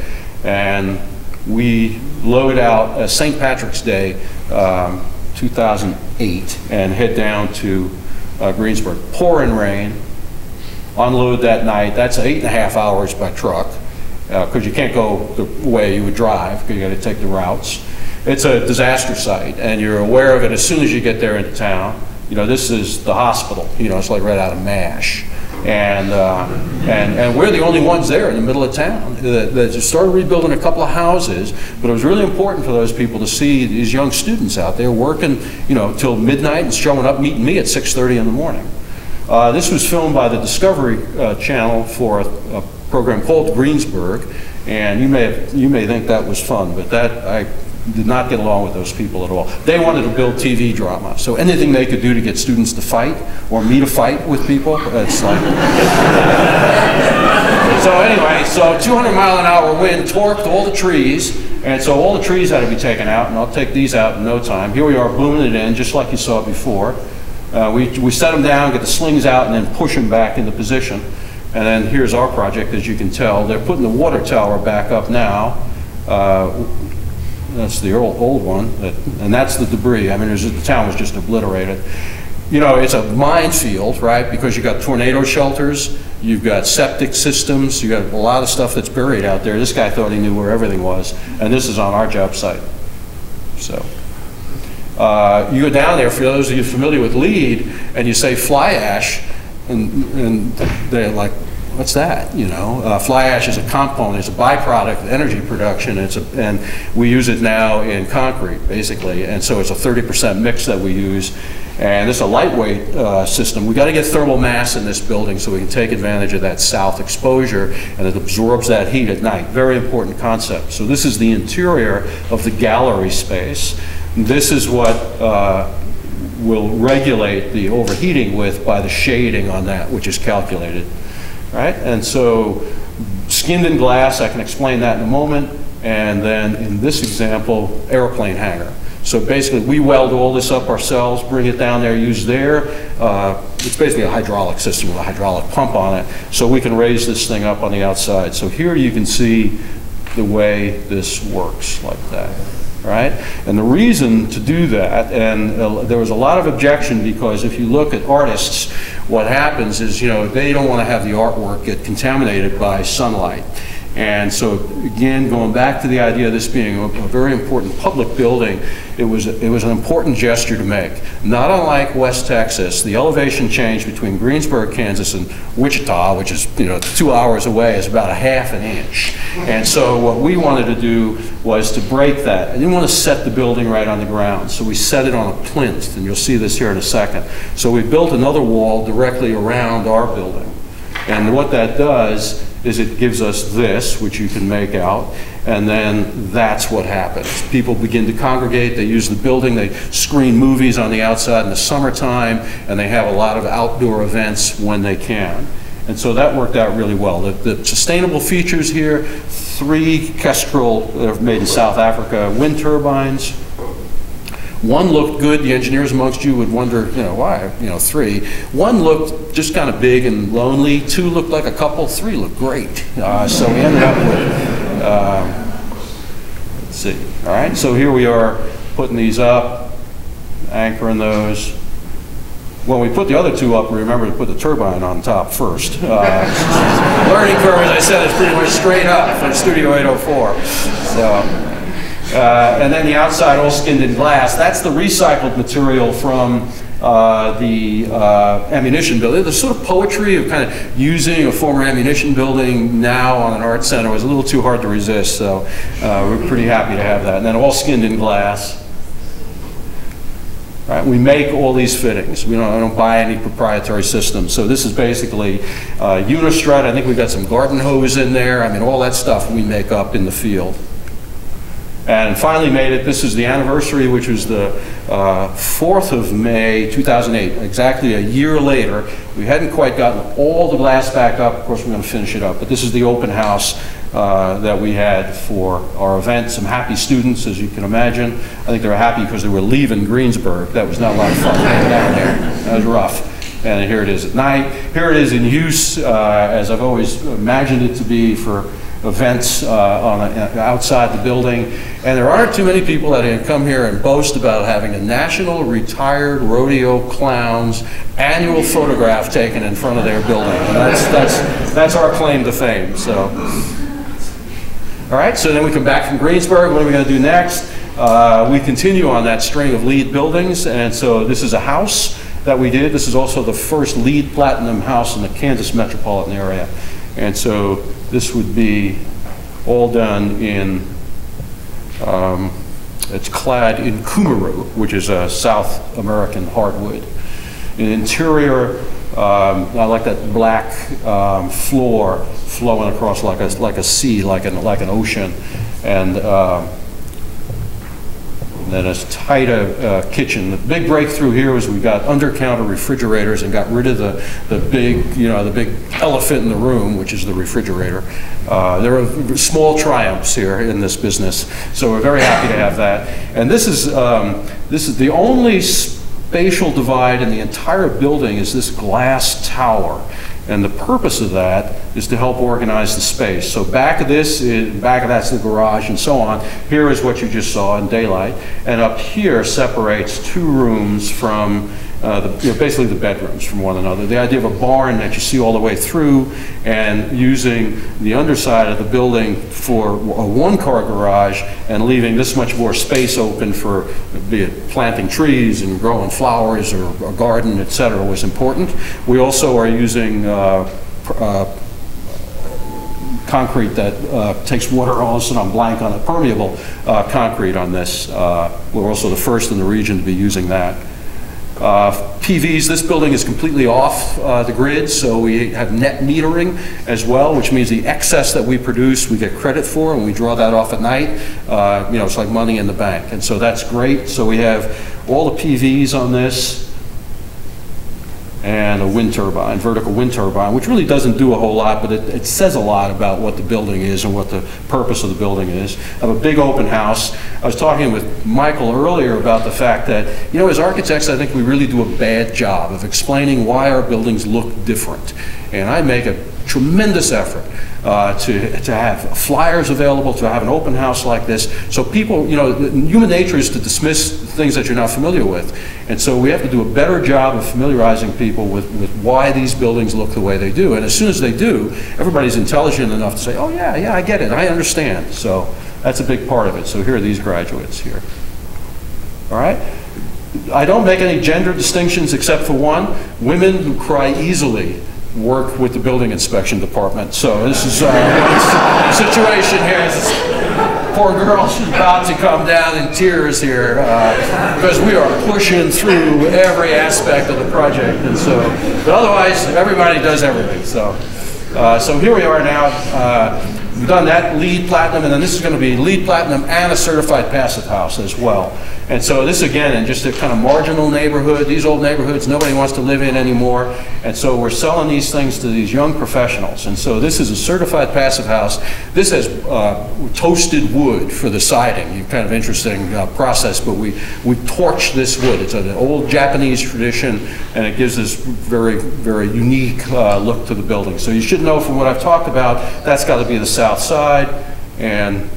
and we load out uh, St. Patrick's Day, um, 2008, and head down to uh, Greensburg. Pouring rain, unload that night. That's eight and a half hours by truck, because you can't go the way you would drive, because you got to take the routes. It's a disaster site, and you're aware of it as soon as you get there into town. You know, this is the hospital, you know, it's like right out of MASH. And, uh, and, and we're the only ones there in the middle of town. That that just started rebuilding a couple of houses, but it was really important for those people to see these young students out there working, you know, till midnight and showing up, meeting me at 6:30 in the morning. Uh, This was filmed by the Discovery uh, Channel for a a program called Greensburg, and you may, have- you may think that was fun, but that, I did not get along with those people at all. They wanted to build TV drama, so anything they could do to get students to fight, or me to fight with people, it's like... So anyway, so 200 mile an hour wind torqued all the trees, and so all the trees had to be taken out, and I'll take these out in no time. Here we are booming it in, just like you saw before. Uh, We, we set them down, get the slings out, and then push them back into position. And then here's our project, as you can tell. They're putting the water tower back up now. Uh, That's the old, old one, that- and that's the debris. I mean, the town was just obliterated. You know, it's a minefield, right, because you've got tornado shelters, You've got septic systems, you've got a lot of stuff that's buried out there. This guy thought he knew where everything was, and this is on our job site. So, uh, you go down there, for those of you familiar with LEED, and you say fly ash, and, and they're like, what's that, you know? Uh, Fly ash is a component, it's a byproduct of energy production, it's a, and we use it now in concrete, basically, and so it's a 30% mix that we use. And this is a lightweight uh, system. We've got to get thermal mass in this building so we can take advantage of that south exposure, and it absorbs that heat at night. Very important concept. So this is the interior of the gallery space. This is what uh, will regulate the overheating with by the shading on that, which is calculated right? And so skinned in glass, I can explain that in a moment. And then in this example, airplane hangar. So basically, we weld all this up ourselves, bring it down there, use there. uh, it's basically a hydraulic system with a hydraulic pump on it, so we can raise this thing up on the outside. So here you can see the way this works like that right? And the reason to do that, and uh, there was a lot of objection because if you look at artists, what happens is, you know, they don't want to have the artwork get contaminated by sunlight. And so again, going back to the idea of this being a, a, very important public building, it was, it was an important gesture to make. Not unlike West Texas, the elevation change between Greensburg, Kansas and Wichita, which is you know two hours away, is about a half an inch. And so what we wanted to do was to break that. I didn't want to set the building right on the ground, so we set it on a plinth, and you'll see this here in a second. So we built another wall directly around our building. And what that does is it gives us this, which you can make out, and then that's what happens. People begin to congregate, they use the building, they screen movies on the outside in the summertime, and they have a lot of outdoor events when they can. And so that worked out really well. The, the sustainable features here, three Kestrel, made in South Africa, wind turbines, one looked good. The engineers amongst you would wonder, you know, why? You know, three. One looked just kind of big and lonely. Two looked like a couple. Three looked great. Uh, so we ended up with, uh, let's see. All right, so here we are putting these up, anchoring those. When we put the other two up, remember to put the turbine on top first. Uh, learning curve, as I said, is pretty much straight up from Studio 804. So. Uh, and then the outside all skinned in glass. That's the recycled material from uh, the uh, ammunition building. The sort of poetry of kind of using a former ammunition building now on an art center was a little too hard to resist, so uh, we're pretty happy to have that. And then all skinned in glass. Right, we make all these fittings. We don't, I don't buy any proprietary systems. So this is basically uh, Unistrut. I think we've got some garden hose in there. I mean, all that stuff we make up in the field and finally made it. This is the anniversary, which was the uh, 4th of May 2008, exactly a year later. We hadn't quite gotten all the glass back up. Of course, we're going to finish it up. But this is the open house uh, that we had for our event. Some happy students, as you can imagine. I think they were happy because they were leaving Greensburg. That was not a lot of fun down there. That was rough. And here it is at night. Here it is in use, uh, as I've always imagined it to be for events uh, on a, outside the building. And there aren't too many people that come here and boast about having a National Retired Rodeo Clowns annual photograph taken in front of their building. And that's, that's, that's our claim to fame. So, All right, so then we come back from Greensburg. What are we going to do next? Uh, we continue on that string of LEED buildings. And so this is a house that we did. This is also the first LEED platinum house in the Kansas metropolitan area. And so this would be all done in, um, it's clad in cumaru, which is a South American hardwood. In interior, um, I like that black um, floor flowing across like a, like a sea, like an, like an ocean. And uh, then as tight a uh, kitchen. The big breakthrough here was we got under-counter refrigerators and got rid of the, the big, you know, the big elephant in the room, which is the refrigerator. Uh, there are small triumphs here in this business, so we're very happy to have that. And this is, um, this is the only spatial divide in the entire building is this glass tower. And the purpose of that is to help organize the space. So back of this, is, back of that's the garage and so on. Here is what you just saw in daylight. And up here separates two rooms from uh, the, you know, basically the bedrooms from one another. The idea of a barn that you see all the way through and using the underside of the building for a one-car garage and leaving this much more space open for, be it planting trees and growing flowers or a garden, et cetera, was important. We also are using uh, uh, concrete that uh, takes water, all of a sudden I'm blank on it, permeable uh, concrete on this. Uh, We're also the first in the region to be using that. Uh, PVs, this building is completely off uh, the grid, so we have net metering as well, which means the excess that we produce, we get credit for, and we draw that off at night. Uh, You know, it's like money in the bank, and so that's great. So we have all the PVs on this, and a wind turbine, vertical wind turbine, which really doesn't do a whole lot, but it, it says a lot about what the building is and what the purpose of the building is. Have a big open house. I was talking with Michael earlier about the fact that, you know, as architects, I think we really do a bad job of explaining why our buildings look different. And I make a tremendous effort uh, to, to have flyers available, to have an open house like this. So people, you know, human nature is to dismiss things that you're not familiar with. And so we have to do a better job of familiarizing people with, with why these buildings look the way they do. And as soon as they do, everybody's intelligent enough to say, oh, yeah, yeah, I get it, I understand. So that's a big part of it. So here are these graduates here. All right? I don't make any gender distinctions except for one. Women who cry easily work with the building inspection department. So this is uh, situation here. This poor girl, she's about to come down in tears here uh, because we are pushing through every aspect of the project. And so, but otherwise, everybody does everything. So, uh, so here we are now. We've done that LEED platinum, and then this is going to be LEED platinum and a certified passive house as well. And so this again, in just a kind of marginal neighborhood, these old neighborhoods nobody wants to live in anymore. And so we're selling these things to these young professionals. And so this is a certified passive house. This has uh, toasted wood for the siding. Kind of interesting uh, process, but we we torch this wood. It's an old Japanese tradition, and it gives this very very unique uh, look to the building. So you should know from what I've talked about, that's got to be the south side, and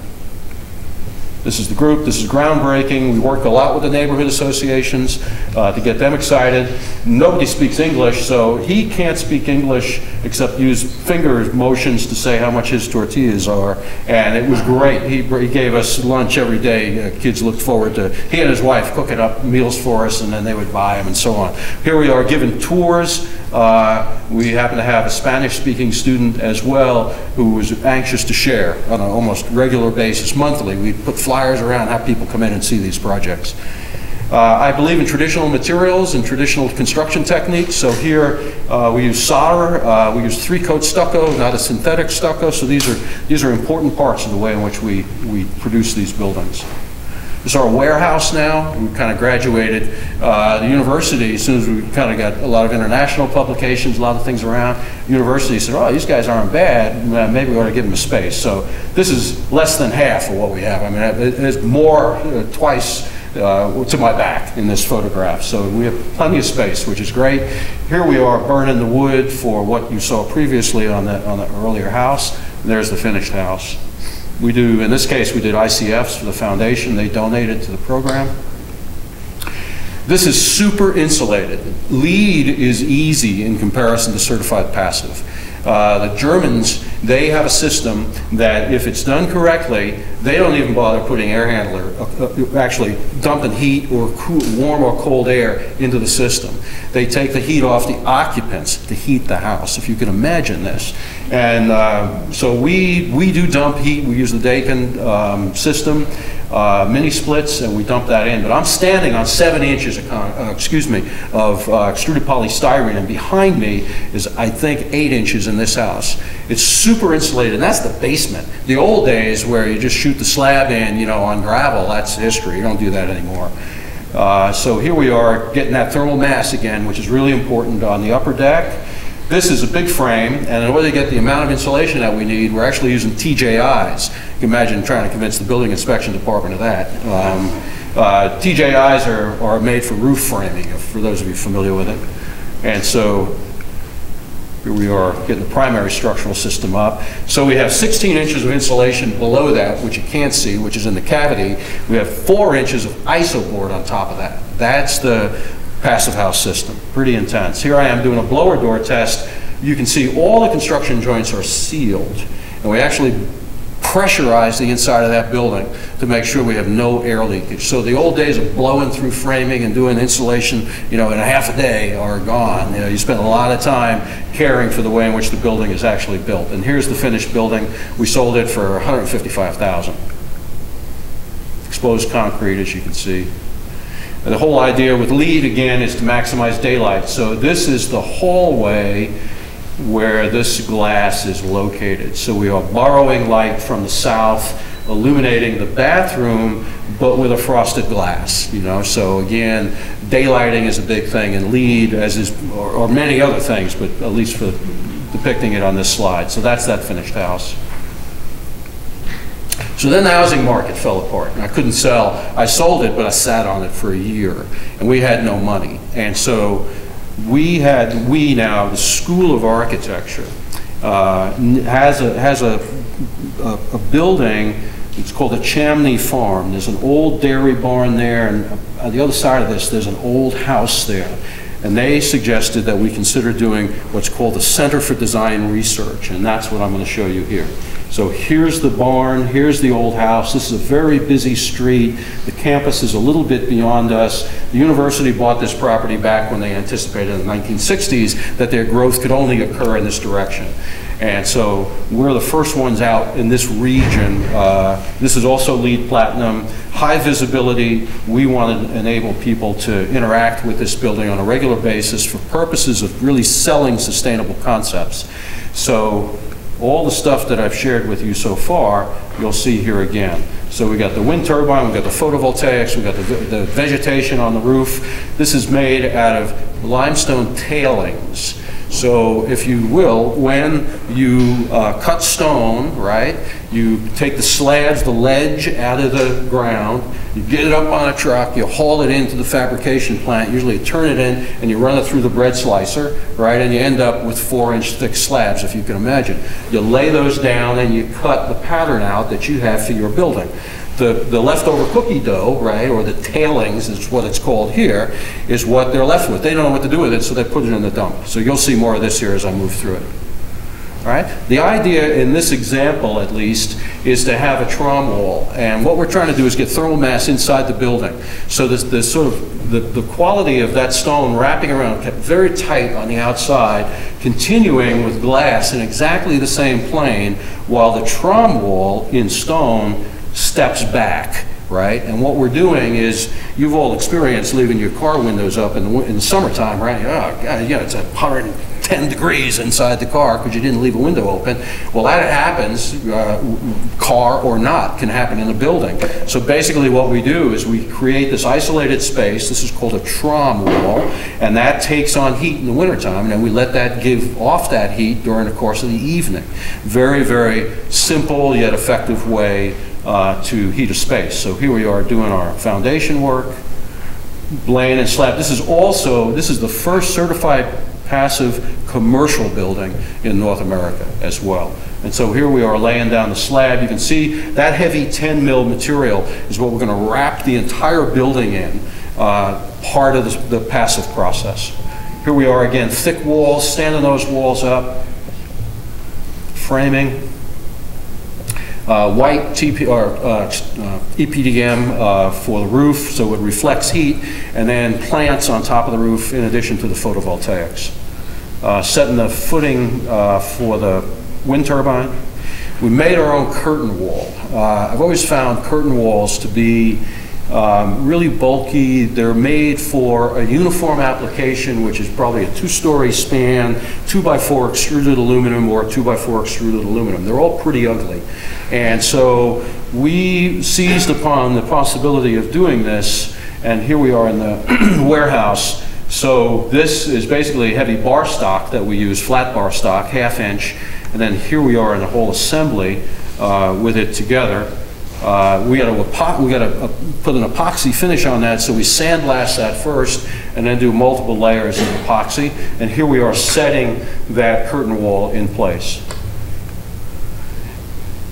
this is the group, this is groundbreaking. We work a lot with the neighborhood associations uh, to get them excited. Nobody speaks English, so he can't speak English except use finger motions to say how much his tortillas are. And it was great. He, he gave us lunch every day. Uh, kids looked forward to, he and his wife cooking up meals for us, and then they would buy them and so on. Here we are giving tours. Uh, we happen to have a Spanish-speaking student as well who was anxious to share on an almost regular basis, monthly. We put flyers around, have people come in and see these projects. Uh, I believe in traditional materials and traditional construction techniques. So here uh, we use solder, uh, we use three-coat stucco, not a synthetic stucco. So these are these are important parts of the way in which we we produce these buildings. Is our warehouse now. We kind of graduated uh, the university as soon as we kind of got a lot of international publications, a lot of things around. University said, "Oh, these guys aren't bad. Uh, Maybe we ought to give them a space." So this is less than half of what we have. I mean, it's more, uh, twice uh, to my back in this photograph. So we have plenty of space, which is great. Here we are burning the wood for what you saw previously on the on the earlier house. There's the finished house. We do, in this case, we did ICFs for the foundation. They donated to the program. This is super insulated. LEED is easy in comparison to certified passive. Uh, the Germans, they have a system that if it's done correctly, they don't even bother putting air handler, uh, uh, actually dumping heat or cool, warm or cold air into the system. They take the heat off the occupants to heat the house, if you can imagine this. And uh, so we, we do dump heat. We use the Daikin um, system, uh, mini splits, and we dump that in. But I'm standing on seven inches of, uh, excuse me, of uh, extruded polystyrene, and behind me is, I think, eight inches in this house. It's super insulated, and that's the basement. The old days where you just shoot the slab in, you know, on gravel, that's history. You don't do that anymore. Uh, So here we are, getting that thermal mass again, which is really important on the upper deck. This is a big frame, and in order to get the amount of insulation that we need, we're actually using TJIs. You can imagine trying to convince the building inspection department of that. Um, uh, TJIs are, are made for roof framing, for those of you familiar with it. And so Here we are getting the primary structural system up. So we have 16 inches of insulation below that, which you can't see, which is in the cavity. We have four inches of isoboard on top of that. That's the passive house system. Pretty intense. Here I am doing a blower door test. You can see all the construction joints are sealed. And we actually pressurize the inside of that building to make sure we have no air leakage. So the old days of blowing through framing and doing insulation, you know, in a half a day are gone. You know, you spend a lot of time caring for the way in which the building is actually built. And here's the finished building. We sold it for 155,000. Exposed concrete, as you can see. And the whole idea with LEED again, is to maximize daylight. So this is the hallway where this glass is located. So we are borrowing light from the south, illuminating the bathroom, but with a frosted glass, you know? So again, daylighting is a big thing in LEED as is, or, or many other things, but at least for depicting it on this slide. So that's that finished house. So then the housing market fell apart, and I couldn't sell. I sold it, but I sat on it for a year, and we had no money. And so we had, we now, the School of Architecture, uh, has a, has a, a, a building, it's called the Chamney Farm. There's an old dairy barn there, and on the other side of this, there's an old house there. And they suggested that we consider doing what's called the Center for Design Research, and that's what I'm going to show you here. So here's the barn, here's the old house. This is a very busy street. The campus is a little bit beyond us. The university bought this property back when they anticipated in the 1960s that their growth could only occur in this direction. And so we're the first ones out in this region. Uh, This is also LEED Platinum, high visibility. We want to enable people to interact with this building on a regular basis for purposes of really selling sustainable concepts. So all the stuff that I've shared with you so far, you'll see here again. So we got the wind turbine, we got the photovoltaics, we got the the vegetation on the roof. This is made out of limestone tailings. So if you will, when you uh, cut stone, right, you take the slabs, the ledge out of the ground, you get it up on a truck, you haul it into the fabrication plant, usually you turn it in and you run it through the bread slicer, right, and you end up with four-inch thick slabs, if you can imagine. You lay those down and you cut the pattern out that you have for your building. The, the leftover cookie dough, right, or the tailings is what it's called here, is what they're left with. They don't know what to do with it, so they put it in the dump. So you'll see more of this here as I move through it. All right? The idea in this example, at least, is to have a Trombe wall. And what we're trying to do is get thermal mass inside the building. So this, this sort of, the, the quality of that stone wrapping around, kept very tight on the outside, continuing with glass in exactly the same plane, while the Trombe wall in stone steps back, right? And what we're doing is, you've all experienced leaving your car windows up in the, in the summertime, right? Oh, God, yeah, it's 110 degrees inside the car because you didn't leave a window open. Well, that happens, uh, car or not, can happen in a building. So basically what we do is we create this isolated space, this is called a Trombe wall, and that takes on heat in the wintertime, and then we let that give off that heat during the course of the evening. Very, very simple yet effective way uh, to heat a space. So here we are doing our foundation work, laying and slab. This is also, this is the first certified passive commercial building in North America as well. And so here we are laying down the slab. You can see that heavy 10 mil material is what we're going to wrap the entire building in, uh, part of this- the passive process. Here we are again, thick walls, standing those walls up, framing, uh, white TP, or uh, uh, EPDM uh, for the roof, so it reflects heat, and then plants on top of the roof in addition to the photovoltaics. Setting the footing for the wind turbine. We made our own curtain wall. I've always found curtain walls to be um, really bulky. They're made for a uniform application, which is probably a two-story span, two-by-four extruded aluminum or two-by-four extruded aluminum. They're all pretty ugly. And so we seized upon the possibility of doing this, and here we are in the warehouse. So this is basically heavy bar stock that we use, flat bar stock, half inch, and then here we are in the whole assembly uh, with it together. Uh, We got to, we got to put an epoxy finish on that, so we sandblast that first, and then do multiple layers of epoxy. And here we are setting that curtain wall in place.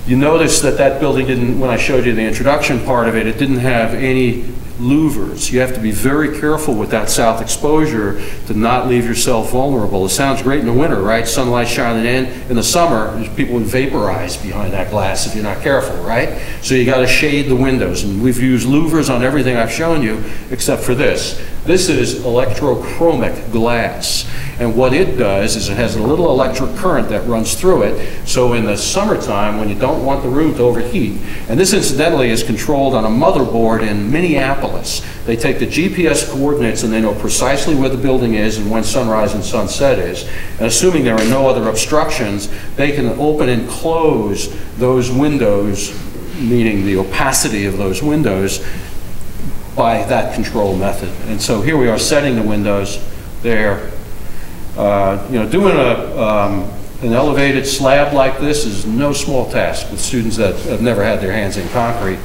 You notice that that building didn't, when I showed you the introduction part of it, it didn't have any louvers. You have to be very careful with that south exposure to not leave yourself vulnerable. It sounds great in the winter, right? Sunlight shining in. In the summer, people would vaporize behind that glass if you're not careful, right? So you got to shade the windows. And we've used louvers on everything I've shown you except for this. This is electrochromic glass. And what it does is it has a little electric current that runs through it. So in the summertime, when you don't want the room to overheat, and this incidentally is controlled on a motherboard in Minneapolis. They take the GPS coordinates and they know precisely where the building is and when sunrise and sunset is. And assuming there are no other obstructions, they can open and close those windows, meaning the opacity of those windows, by that control method. And so here we are setting the windows there. Uh, You know, doing a, um, an elevated slab like this is no small task with students that have never had their hands in concrete.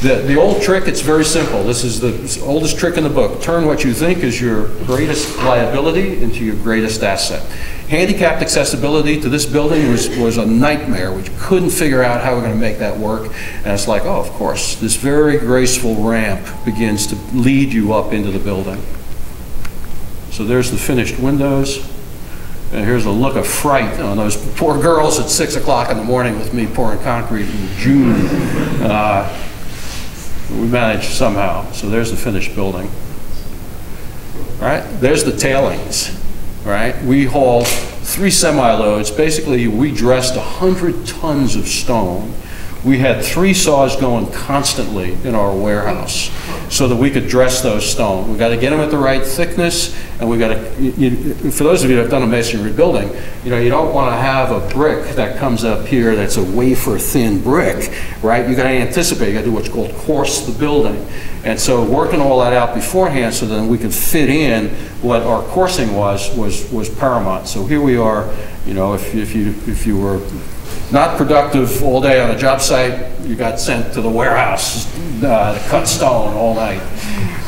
The, the old trick, it's very simple. This is the oldest trick in the book. Turn what you think is your greatest liability into your greatest asset. Handicapped accessibility to this building was, was a nightmare. We couldn't figure out how we're going to make that work. And it's like, oh, of course, this very graceful ramp begins to lead you up into the building. So there's the finished windows. And here's a look of fright on those poor girls at 6 o'clock in the morning with me pouring concrete in June. Uh, we managed somehow. So there's the finished building. All right, there's the tailings. Right, we hauled three semi-loads. Basically, we dressed 100 tons of stone. We had three saws going constantly in our warehouse so that we could dress those stone. We've got to get them at the right thickness, and we've got to, you- you- for those of you that have done a masonry building, you know, you don't want to have a brick that comes up here that's a wafer-thin brick, right? You've got to anticipate, you've got to do what's called course the building. And so working all that out beforehand so then we could fit in what our coursing was, was, was paramount. So here we are, you know, if, if you, if you were not productive all day on a job site, you got sent to the warehouse uh, to cut stone all night.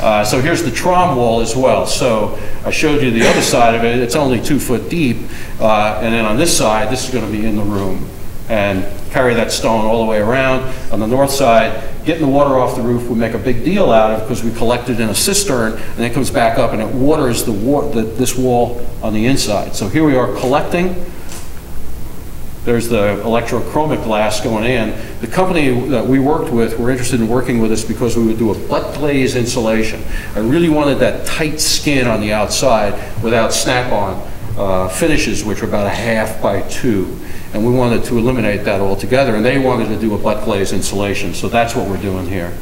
Uh, So here's the Trombe wall as well. So I showed you the other side of it, it's only two foot deep. uh, And then on this side, this is going to be in the room. And carry that stone all the way around. On the north side, getting the water off the roof, we make a big deal out of because we collect it in a cistern, and it comes back up and it waters the wa, the- this wall on the inside. So here we are collecting, there's the electrochromic glass going in. The company that we worked with were interested in working with us because we would do a butt glaze insulation. I really wanted that tight skin on the outside without snap-on uh, finishes, which are about a half by two. And we wanted to eliminate that altogether, and they wanted to do a butt glaze insulation, so that's what we're doing here.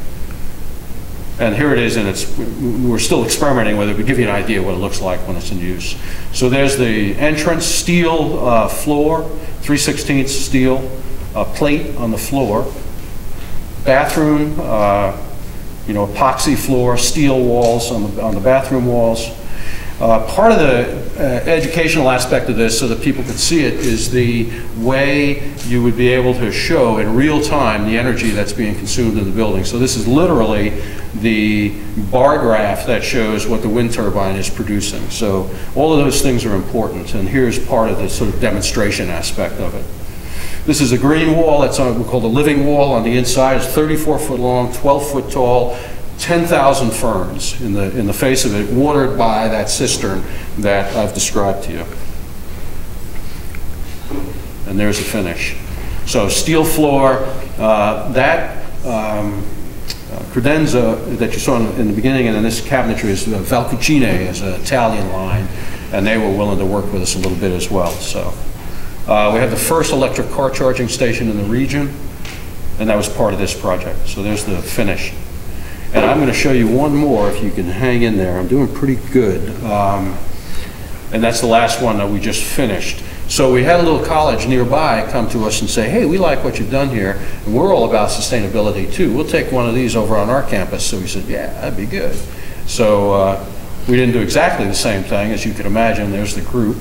And here it is, and it's, we're still experimenting with it, but give you an idea what it looks like when it's in use. So there's the entrance, steel uh, floor, 3 16 steel, uh, plate on the floor. Bathroom, uh, you know, epoxy floor, steel walls on the, on the bathroom walls. Uh, Part of the uh, educational aspect of this, so that people could see it, is the way you would be able to show in real time the energy that's being consumed in the building. So this is literally the bar graph that shows what the wind turbine is producing. So all of those things are important, and here's part of the sort of demonstration aspect of it. This is a green wall, that's on, we call the living wall on the inside, it's 34 foot long, 12 foot tall, 10,000 ferns in the, in the face of it, watered by that cistern that I've described to you. And there's the finish. So steel floor, uh, that um, uh, credenza that you saw in in the beginning, and then this cabinetry is uh, Valcucine, is an Italian line, and they were willing to work with us a little bit as well, so. Uh, We have the first electric car charging station in the region, and that was part of this project. So there's the finish. And I'm going to show you one more, if you can hang in there. I'm doing pretty good. Um, And that's the last one that we just finished. So we had a little college nearby come to us and say, hey, we like what you've done here, and we're all about sustainability too. We'll take one of these over on our campus. So we said, yeah, that'd be good. So uh, we didn't do exactly the same thing, as you can imagine. There's the group.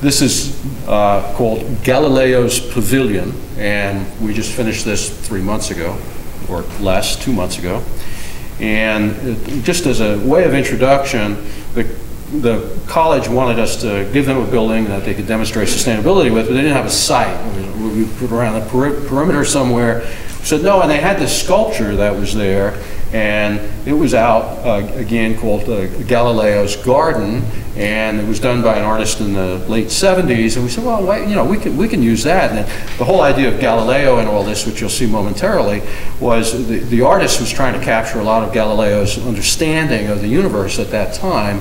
This is uh, called Galileo's Pavilion, and we just finished this three months ago, or less, two months ago. And just as a way of introduction, the, the college wanted us to give them a building that they could demonstrate sustainability with, but they didn't have a site. We put around the peri- perimeter somewhere. Said no, and they had this sculpture that was there, and it was out, uh, again, called uh, Galileo's Garden, and it was done by an artist in the late 70s, and we said, well, you know, we can, we can use that. And the whole idea of Galileo and all this, which you'll see momentarily, was the, the artist was trying to capture a lot of Galileo's understanding of the universe at that time,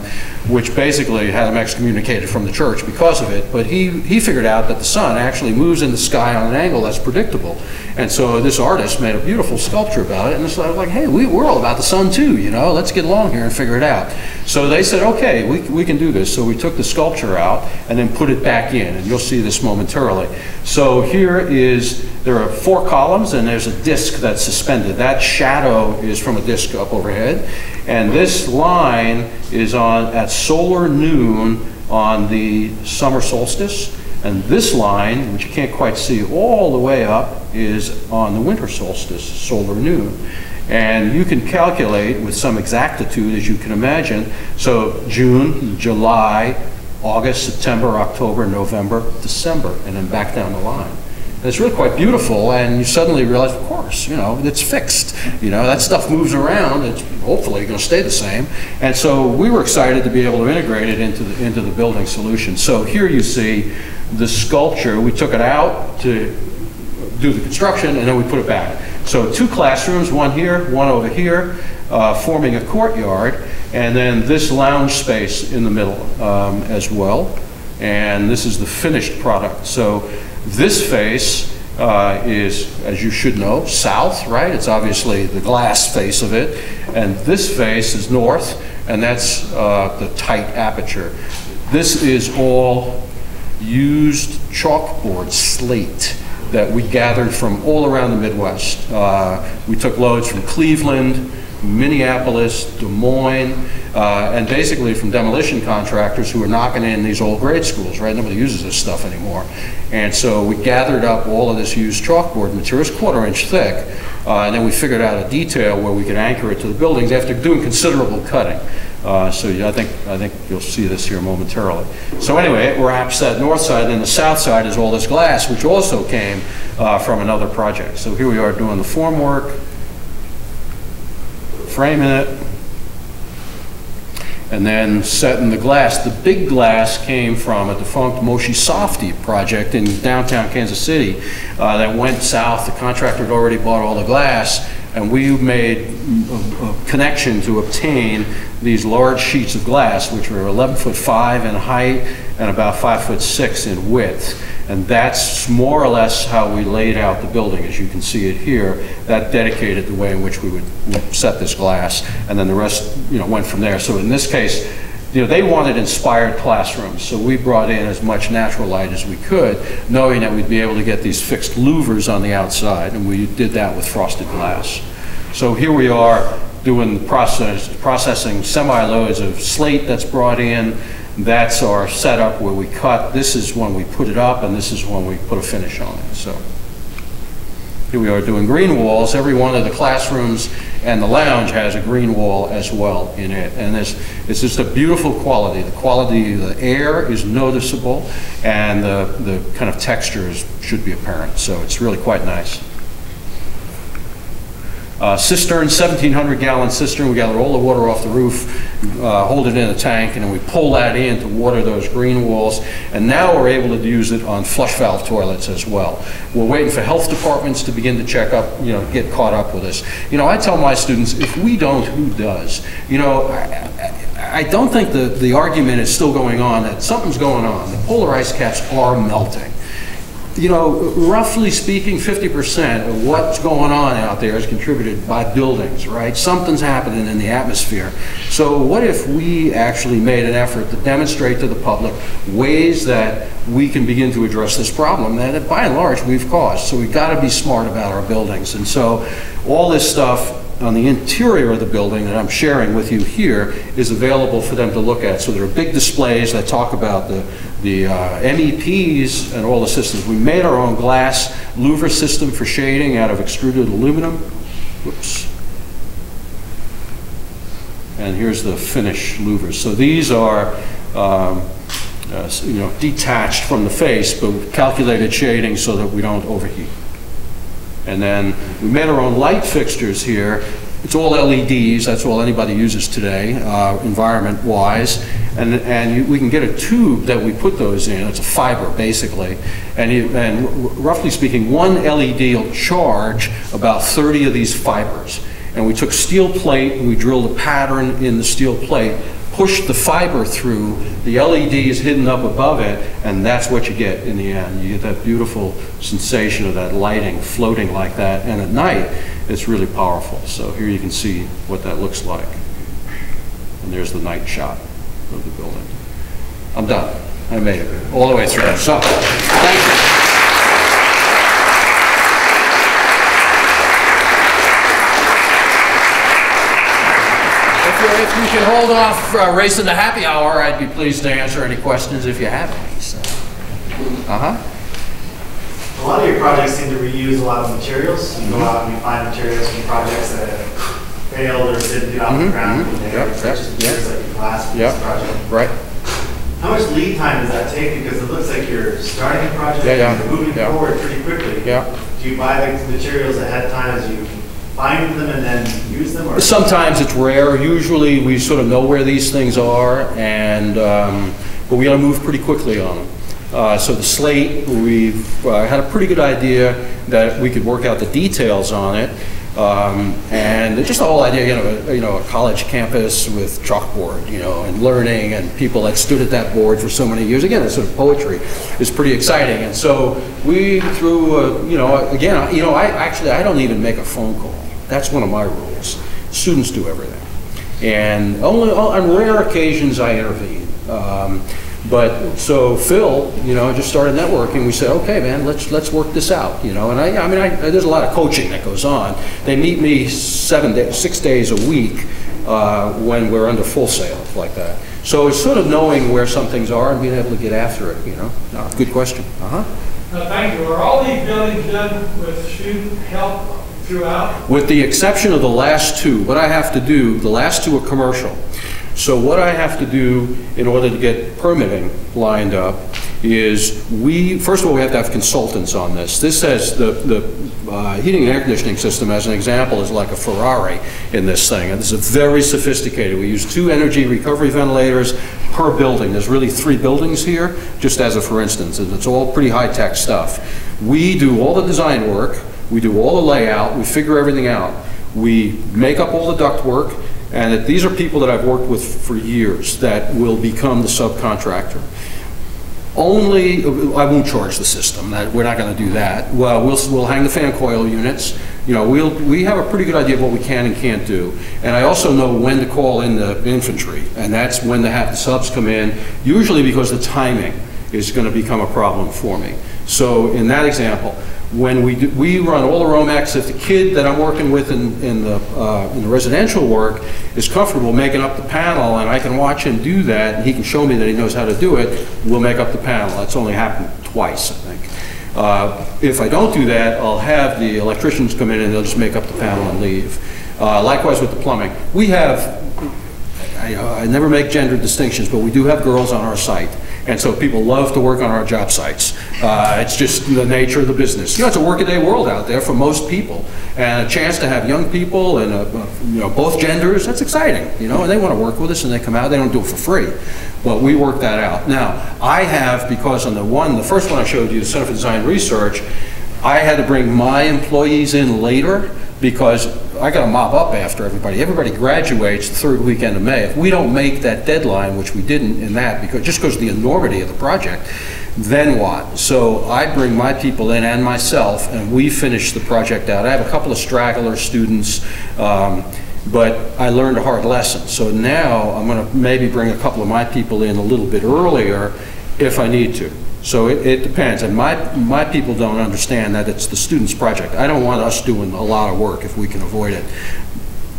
which basically had him excommunicated from the church because of it. But he, he figured out that the sun actually moves in the sky on an angle that's predictable. And so this artist made a beautiful sculpture about it, and it's like, hey, we, we're all about the sun too, you know, let's get along here and figure it out. So they said, okay, we, we can do this. So we took the sculpture out and then put it back in, and you'll see this momentarily. So here is, there are four columns, and there's a disc that's suspended. That shadow is from a disc up overhead, and this line is on, at solar noon on the summer solstice, and this line, which you can't quite see all the way up, is on the winter solstice, solar noon. And you can calculate with some exactitude, as you can imagine, so June, July, August, September, October, November, December, and then back down the line. And it's really quite beautiful, and you suddenly realize, of course, you know, it's fixed. You know, that stuff moves around, it's hopefully going to stay the same. And so we were excited to be able to integrate it into the, into the building solution. So here you see the sculpture, we took it out to do the construction, and then we put it back. So two classrooms, one here, one over here, uh, forming a courtyard, and then this lounge space in the middle um, as well. And this is the finished product. So this face uh, is, as you should know, south, right? It's obviously the glass face of it. And this face is north, and that's uh, the tight aperture. This is all used chalkboard slate that we gathered from all around the Midwest. Uh, we took loads from Cleveland, Minneapolis, Des Moines, uh, and basically from demolition contractors who were knocking in these old grade schools, right? Nobody uses this stuff anymore. And so we gathered up all of this used chalkboard material, it's quarter inch thick, uh, and then we figured out a detail where we could anchor it to the buildings after doing considerable cutting. Uh, so yeah, I think I think you'll see this here momentarily. So anyway, it wraps that north side, and then the south side is all this glass, which also came uh, from another project. So here we are doing the formwork, framing it, and then setting the glass. The big glass came from a defunct Moshi Softy project in downtown Kansas City uh, that went south. The contractor had already bought all the glass, and we made a, a connection to obtain these large sheets of glass, which were 11 foot 5 in height and about 5 foot 6 in width. And that's more or less how we laid out the building, as you can see it here. That dedicated the way in which we would set this glass, and then the rest, you know, went from there. So in this case, you know, they wanted inspired classrooms, so we brought in as much natural light as we could, knowing that we'd be able to get these fixed louvers on the outside, and we did that with frosted glass. So here we are doing process, processing semi-loads of slate that's brought in. That's our setup where we cut. This is when we put it up, and this is when we put a finish on it. So here we are doing green walls. Every one of the classrooms and the lounge has a green wall as well in it. And it's, it's just a beautiful quality. The quality of the air is noticeable, and the, the kind of textures should be apparent. So it's really quite nice. Uh, Cistern, 1,700 gallon cistern, we gather all the water off the roof, uh, hold it in a tank, and then we pull that in to water those green walls. And now we're able to use it on flush valve toilets as well. We're waiting for health departments to begin to check up, you know, get caught up with us. You know, I tell my students, if we don't, who does? You know, I, I don't think the, the argument is still going on that something's going on. The polar ice caps are melting you know, roughly speaking, 50% of what's going on out there is contributed by buildings, right? Something's happening in the atmosphere. So what if we actually made an effort to demonstrate to the public ways that we can begin to address this problem that by and large we've caused. So we've got to be smart about our buildings. And so all this stuff on the interior of the building that I'm sharing with you here is available for them to look at. So there are big displays that talk about the, the uh, MEPs and all the systems. We made our own glass louver system for shading out of extruded aluminum. And here's the finished louvers. So these are, um, uh, you know, detached from the face, but calculated shading so that we don't overheat. And then we made our own light fixtures here. It's all LEDs, that's all anybody uses today, uh, environment-wise. And, and you- we can get a tube that we put those in, it's a fiber, basically. And you, and roughly speaking, one LED will charge about 30 of these fibers. And we took steel plate, and we drilled a pattern in the steel plate, pushed the fiber through, the LED is hidden up above it, and that's what you get in the end. You get that beautiful sensation of that lighting floating like that, and at night, it's really powerful. So here you can see what that looks like. And there's the night shot of the building. I'm done. I made it, all the way through. So, thank you. If you, can hold off uh, racing the happy hour, I'd be pleased to answer any questions if you have any, so. Uh-huh. A lot of your projects seem to reuse a lot of materials. You go out and you find materials from projects that failed or didn't get off the ground. mhm. and they Yep, yep, yep. like for Yep. project. Right. How much lead time does that take? Because it looks like you're starting a project Yeah, yeah, and you're moving yeah. forward pretty quickly. Yeah. Do you buy the materials ahead of time as you find them and then use them? or- Sometimes it's rare, usually we sort of know where these things are, and, um, but we gotta move pretty quickly on them. Uh, So the slate, we've uh, had a pretty good idea that we could work out the details on it, Um, and just the whole idea, you know, a- you know, a college campus with chalkboard, you know, and learning, and people that stood at that board for so many years, again, it's sort of poetry, is pretty exciting, and so we threw, a- you know, again, you know, I, actually, I don't even make a phone call. That's one of my rules. Students do everything. And only, on rare occasions I intervene. Um, But, so Phil, you know, just started networking, we said, okay, man, let's, let's work this out, you know? And I, I mean, I, there's a lot of coaching that goes on. They meet me seven days, six days a week uh, when we're under full sail, like that. So it's sort of knowing where some things are and being able to get after it, you know? Uh, Good question. Uh-huh. Uh, Thank you. Are all these buildings done with student help throughout? With the exception of the last two, what I have to do, the last two are commercial. So what I have to do in order to get permitting lined up is we, first of all, we have to have consultants on this. This says, the, the uh, heating and air conditioning system, as an example, is like a Ferrari in this thing. And this is very sophisticated. We use two energy recovery ventilators per building. There's really three buildings here, just as a for instance, and it's all pretty high-tech stuff. We do all the design work, we do all the layout, we figure everything out. We make up all the ductwork, and that these are people that I've worked with for years that will become the subcontractor. Only, I won't charge the system, that, we're not gonna do that. Well, we'll, we'll hang the fan coil units, you know, we'll, we have a pretty good idea of what we can and can't do. And I also know when to call in the infantry, and that's when to have the subs come in, usually because the timing is gonna become a problem for me. So in that example, when we, do- we run all the Romex, if the kid that I'm working with in, in the, uh, in the residential work is comfortable making up the panel, and I can watch him do that, and he can show me that he knows how to do it, we'll make up the panel. That's only happened twice, I think. Uh, If I don't do that, I'll have the electricians come in and they'll just make up the panel and leave. Uh, Likewise with the plumbing. We have I, I never make gender distinctions, but we do have girls on our site, and so people love to work on our job sites. Uh, it's just the nature of the business. You know, it's a workaday world out there for most people, and a chance to have young people and, uh, uh, you know, both genders, that's exciting, you know, and they want to work with us, and they come out, they don't do it for free, but we work that out. Now, I have, because on the one, the first one I showed you, the Center for Design Research, I had to bring my employees in later because I got to mop up after everybody. Everybody graduates the third weekend of May. If we don't make that deadline, which we didn't in that, because, just because of the enormity of the project, then what? So I bring my people in and myself, and we finish the project out. I have a couple of straggler students, um, but I learned a hard lesson. So now I'm going to maybe bring a couple of my people in a little bit earlier if I need to. So it, it depends, and my, my people don't understand that it's the student's project. I don't want us doing a lot of work if we can avoid it.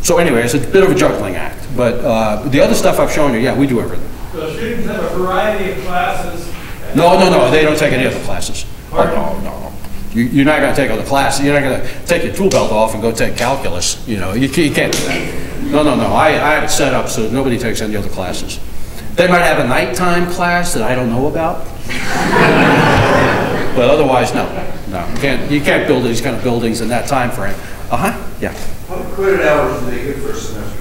So anyway, it's a bit of a juggling act, but uh, the other stuff I've shown you, yeah, we do everything. The students have a variety of classes. No, no, no, they don't take any other classes. Oh, no, no, no. You, you're not gonna take other classes, you're not gonna take your tool belt off and go take calculus, you know, you can't, you can't do that. No, no, no, I, I have it set up so nobody takes any other classes. They might have a nighttime class that I don't know about. But otherwise, no, no, you can't, you can't build these kind of buildings in that time frame. Uh-huh, yeah. How many credit hours do they get for a semester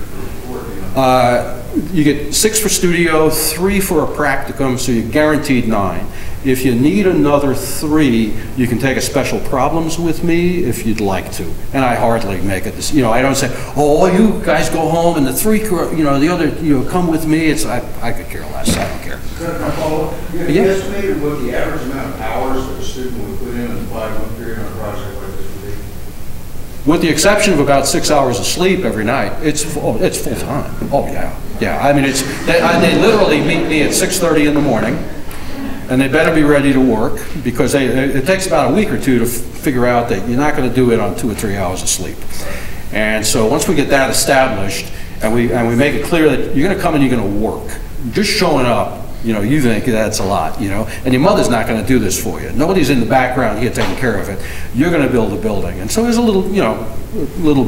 for? Uh, You get six for studio, three for a practicum, so you're guaranteed nine. If you need another three, you can take a special problems with me if you'd like to. And I hardly make it, you know, I don't say, oh, you guys go home and the three, you know, the other, you know, come with me. It's, I, I could care less, I don't care. You have Yeah. estimated what the average amount of hours that a student would put in in a five-month period on a project like this would be? With the exception of about six hours of sleep every night, it's, fu- it's full-time. Oh, yeah, yeah. I mean, it's, they, I- they literally meet me at 6:30 in the morning, and they better be ready to work, because they, it takes about a week or two to figure out that you're not gonna do it on two or three hours of sleep. And so, once we get that established, and we, and we make it clear that you're gonna come and you're gonna work, just showing up, you know, you think that's a lot, you know, and your mother's not gonna do this for you. Nobody's in the background here taking care of it. You're gonna build a building. And so there's a little, you know, little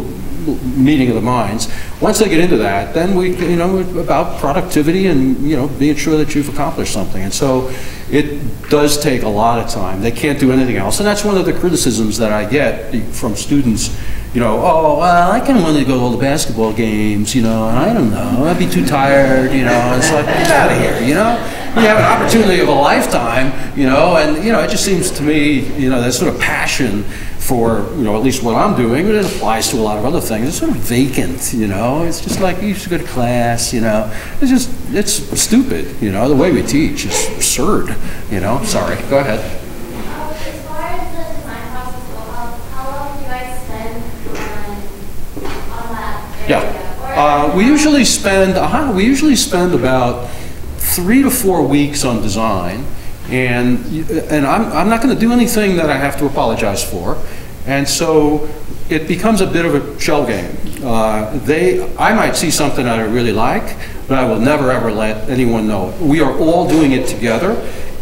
meeting of the minds. Once they get into that, then we, you know, about productivity and, you know, being sure that you've accomplished something. And so it does take a lot of time. They can't do anything else. And that's one of the criticisms that I get from students, you know, oh, well, I kind of wanted to go to all the basketball games, you know, and I don't know, I'd be too tired, you know, it's like, get out of here, you know? You have an opportunity of a lifetime, you know, and, you know, it just seems to me, you know, that sort of passion for, you know, at least what I'm doing, but it applies to a lot of other things, it's sort of vacant, you know? It's just like, you should go to class, you know? It's just, it's stupid, you know? The way we teach is absurd, you know? Sorry, go ahead. Um, As far as the design process goes, um, how long do you guys spend on, on that? Yeah. Uh, we usually spend, uh, we usually spend about three to four weeks on design. And, and I'm, I'm not going to do anything that I have to apologize for. And so it becomes a bit of a shell game. Uh, They, I might see something that I really like, but I will never, ever let anyone know. We are all doing it together.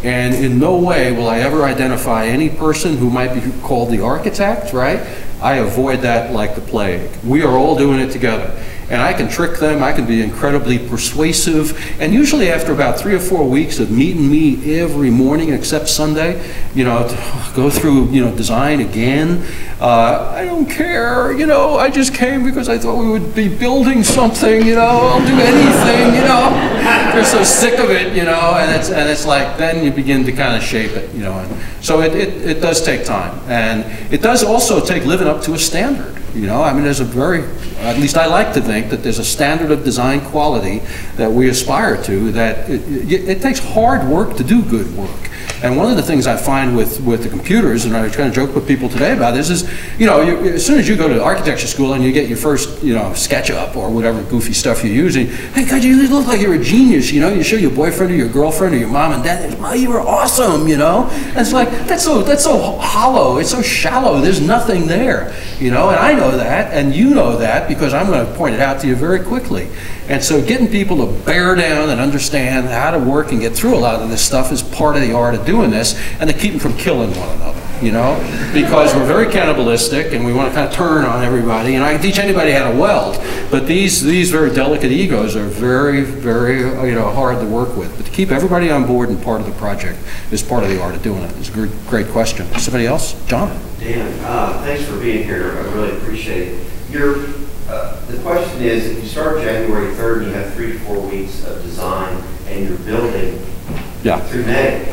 And in no way will I ever identify any person who might be called the architect, right? I avoid that like the plague. We are all doing it together. And I can trick them, I can be incredibly persuasive, and usually after about three or four weeks of meeting me every morning except Sunday, you know, go through, you know, design again, uh, I don't care, you know, I just came because I thought we would be building something, you know, I'll do anything, you know. They're so sick of it, you know, and it's, and it's like, then you begin to kind of shape it, you know. And so it, it, it does take time. And it does also take living up to a standard, you know. I mean, there's a very, at least I like to think that there's a standard of design quality that we aspire to, that it, it, it takes hard work to do good work. And one of the things I find with, with the computers, and I kind of joke with people today about this, is, you know, you, as soon as you go to architecture school and you get your first, you know, SketchUp or whatever goofy stuff you're using, hey, God, you look like you're a genius, you know? You show your boyfriend or your girlfriend or your mom and dad, wow, you were awesome, you know? And it's like, that's so, that's so hollow, it's so shallow, there's nothing there, you know? And I know that, and you know that, because I'm going to point it out to you very quickly. And so getting people to bear down and understand how to work and get through a lot of this stuff is part of the art of doing this, and to keep them from killing one another, you know? Because we're very cannibalistic, and we want to kind of turn on everybody, and I can teach anybody how to weld, but these, these very delicate egos are very, very, you know, hard to work with. But to keep everybody on board and part of the project is part of the art of doing it. It's a great, great question. Somebody else? John? Dan, uh, thanks for being here. I really appreciate it. Your, uh, the question is, if you start January 3rd and you have three to four weeks of design and you're building Yeah. through May,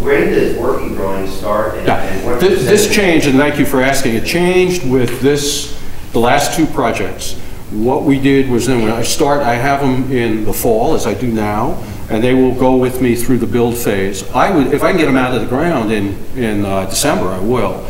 when does working drawings start? and- and Yeah, what Thi- this percentage- changed, and thank you for asking, it changed with this, the last two projects. What we did was then, when I start, I have them in the fall, as I do now, and they will go with me through the build phase. I would, if I can get them out of the ground in, in uh, December, I will.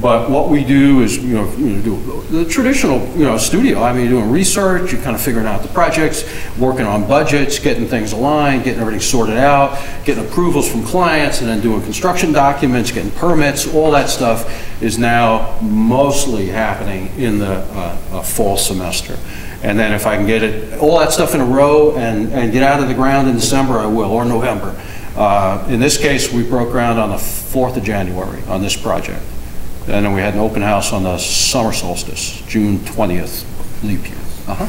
But what we do is, you know, you do the traditional, you know, studio. I mean, you're doing research, you're kind of figuring out the projects, working on budgets, getting things aligned, getting everything sorted out, getting approvals from clients, and then doing construction documents, getting permits, all that stuff is now mostly happening in the uh, uh, fall semester. And then if I can get it, all that stuff in a row and, and get out of the ground in December, I will, or November. Uh, In this case, we broke ground on the 4th of January on this project. And then we had an open house on the summer solstice, June 20th, leap year. Uh-huh.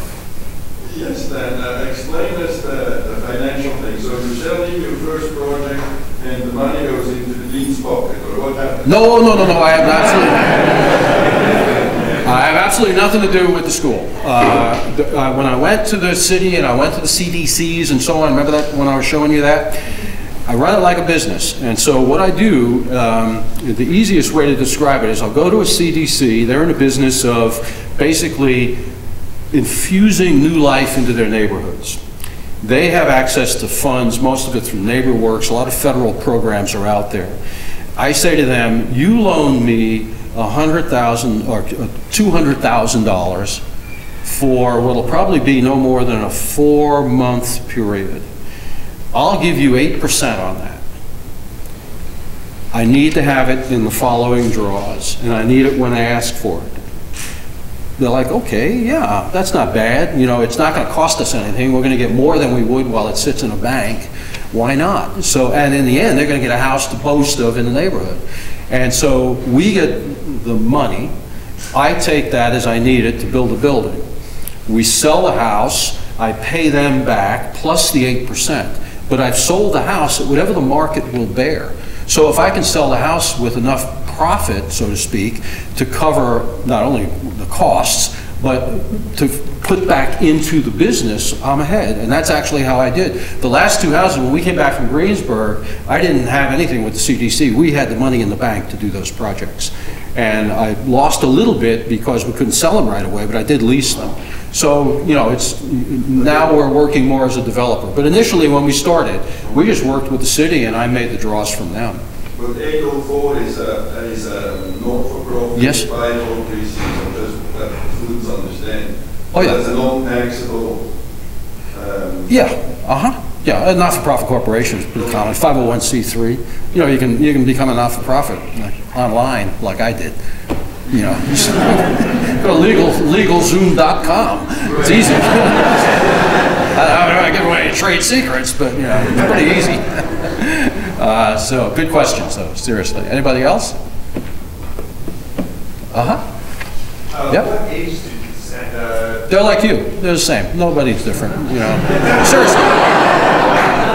Yes, then uh, explain us the, the financial thing. So you're selling your first project and the money goes into the dean's pocket, or what happens? No, no, no, no, I have absolutely, I have absolutely nothing to do with the school. Uh, the- uh, When I went to the city and I went to the CDCs and so on, remember that, when I was showing you that? I run it like a business, and so what I do, um, the easiest way to describe it is I'll go to a CDC, they're in the business of basically infusing new life into their neighborhoods. They have access to funds, most of it through NeighborWorks, a lot of federal programs are out there. I say to them, you loan me 100,000 or $200,000 for what'll probably be no more than a four-month period. I'll give you 8% on that. I need to have it in the following draws, and I need it when I ask for it. They're like, okay, yeah, that's not bad, you know, it's not gonna cost us anything, we're gonna get more than we would while it sits in a bank, why not? So, and in the end, they're gonna get a house to boast of in the neighborhood. And so, we get the money, I take that as I need it to build a building. We sell the house, I pay them back, plus the 8%. But I've sold the house at whatever the market will bear. So if I can sell the house with enough profit, so to speak, to cover not only the costs, but to put back into the business, I'm ahead. And that's actually how I did. The last two houses, when we came back from Greensburg, I didn't have anything with the CDC. We had the money in the bank to do those projects. And I lost a little bit because we couldn't sell them right away, but I did lease them. So, you know, it's, now we're working more as a developer. But initially, when we started, we just worked with the city and I made the draws from them. But 804 is a, is a not-for-profit. Yes. 501c, just that students understand. Oh, yeah. That's a non-taxable, um, Yeah, uh-huh. Yeah, a not-for-profit corporation is pretty common, 501c3. You know, you can, you can become a not-for-profit like, online, like I did. You know, go to legal, legalzoom.com. It's easy. I I don't want to give away trade secrets, but, you know, it's pretty easy. Uh, So, good questions, though, seriously. Anybody else? Uh-huh. Uh, Yep. Age students and, uh, They're like you. They're the same. Nobody's different, you know. Seriously.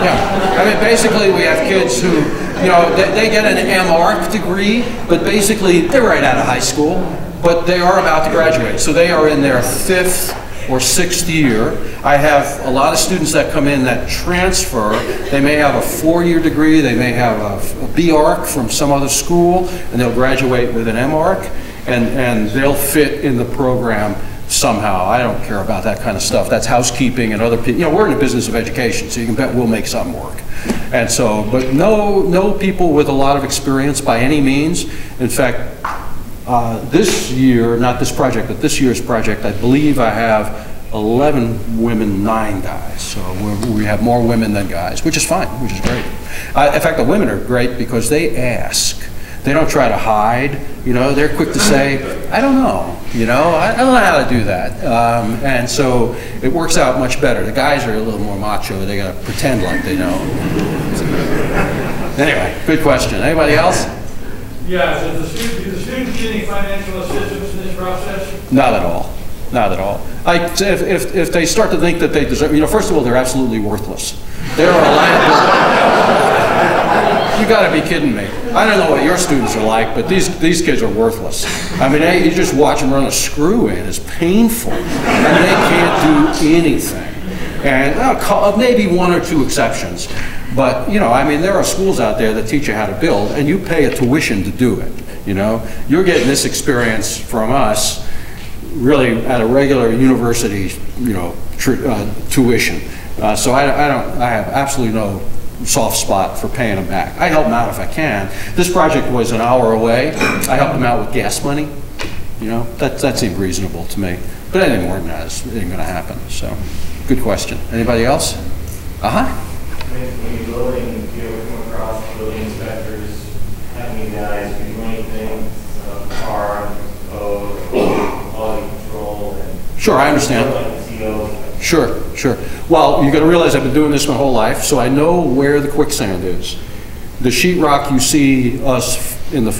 Yeah. I mean, basically, we have kids who, you know, they, they get an MArch degree, but basically, they're right out of high school, but they are about to graduate. So they are in their fifth or sixth year. I have a lot of students that come in that transfer. They may have a four-year degree, they may have a, a from some other school, and they'll graduate with an M-Arc, and, and they'll fit in the program somehow. I don't care about that kind of stuff. That's housekeeping and other people, you know, we're in the business of education, so you can bet we'll make something work. And so, but no, no people with a lot of experience by any means. In fact, uh, This year, not this project, but this year's project, I believe I have 11 women, nine guys. So we have more women than guys, which is fine, which is great. Uh, In fact, the women are great because they ask. They don't try to hide, you know, they're quick to say, I don't know, you know, I I don't know how to do that. Um, And so it works out much better. The guys are a little more macho, they gotta pretend like they know. Anyway, good question. Anybody else? Yeah, does the student, do the students get any financial assistance in this process? Not at all. Not at all. I, if, if, if they start to think that they deserve, you know, first of all, they're absolutely worthless. They're a liability. You gotta be kidding me. I don't know what your students are like, but these, these kids are worthless. I mean, they, you just watch them run a screw in, it's painful. And they can't do anything. And uh, maybe one or two exceptions. But, you know, I mean, there are schools out there that teach you how to build, and you pay a tuition to do it, you know? You're getting this experience from us, really at a regular university, you know, uh, tuition. Uh, So I I don't, I have absolutely no soft spot for paying them back. I help them out if I can. This project was an hour away. I helped them out with gas money. You know, that, that seemed reasonable to me. But anything more than that is, ain't gonna happen, so, good question. Anybody else? Uh-huh. When when you're building, you know, come across building inspectors, having you guys do anything, uh, car, code, quality control, and. Sure, I understand. Sure, sure. Well, you gotta realize I've been doing this my whole life, so I know where the quicksand is. The sheetrock you see us in the,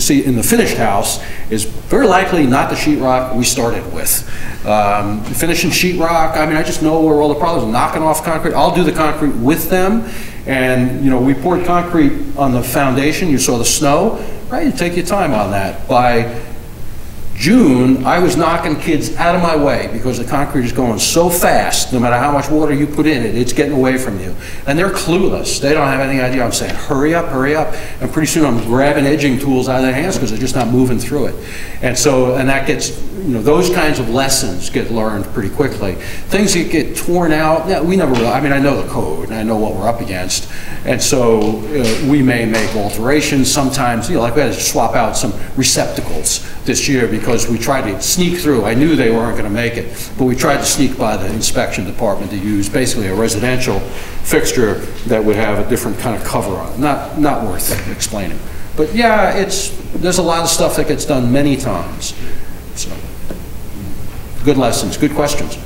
see in the finished house is very likely not the sheetrock we started with. Um, Finishing sheetrock, I mean, I just know where all the problems, are. knocking off concrete, I'll do the concrete with them. And, you know, we poured concrete on the foundation, you saw the snow, right? You take your time on that. By June, I was knocking kids out of my way because the concrete is going so fast, no matter how much water you put in it, it's getting away from you. And they're clueless. They don't have any idea. I'm saying, hurry up, hurry up. And pretty soon I'm grabbing edging tools out of their hands because they're just not moving through it. And so, and that gets, you know, those kinds of lessons get learned pretty quickly. Things that get torn out, yeah, we never really, I mean, I know the code and I know what we're up against. And so uh, we may make alterations sometimes, you know, like we had to swap out some receptacles this year because we tried to sneak through. I knew they weren't going to make it, but we tried to sneak by the inspection department to use basically a residential fixture that would have a different kind of cover on it. Not, not worth explaining. But yeah, it's, there's a lot of stuff that gets done many times. So, good lessons, good questions.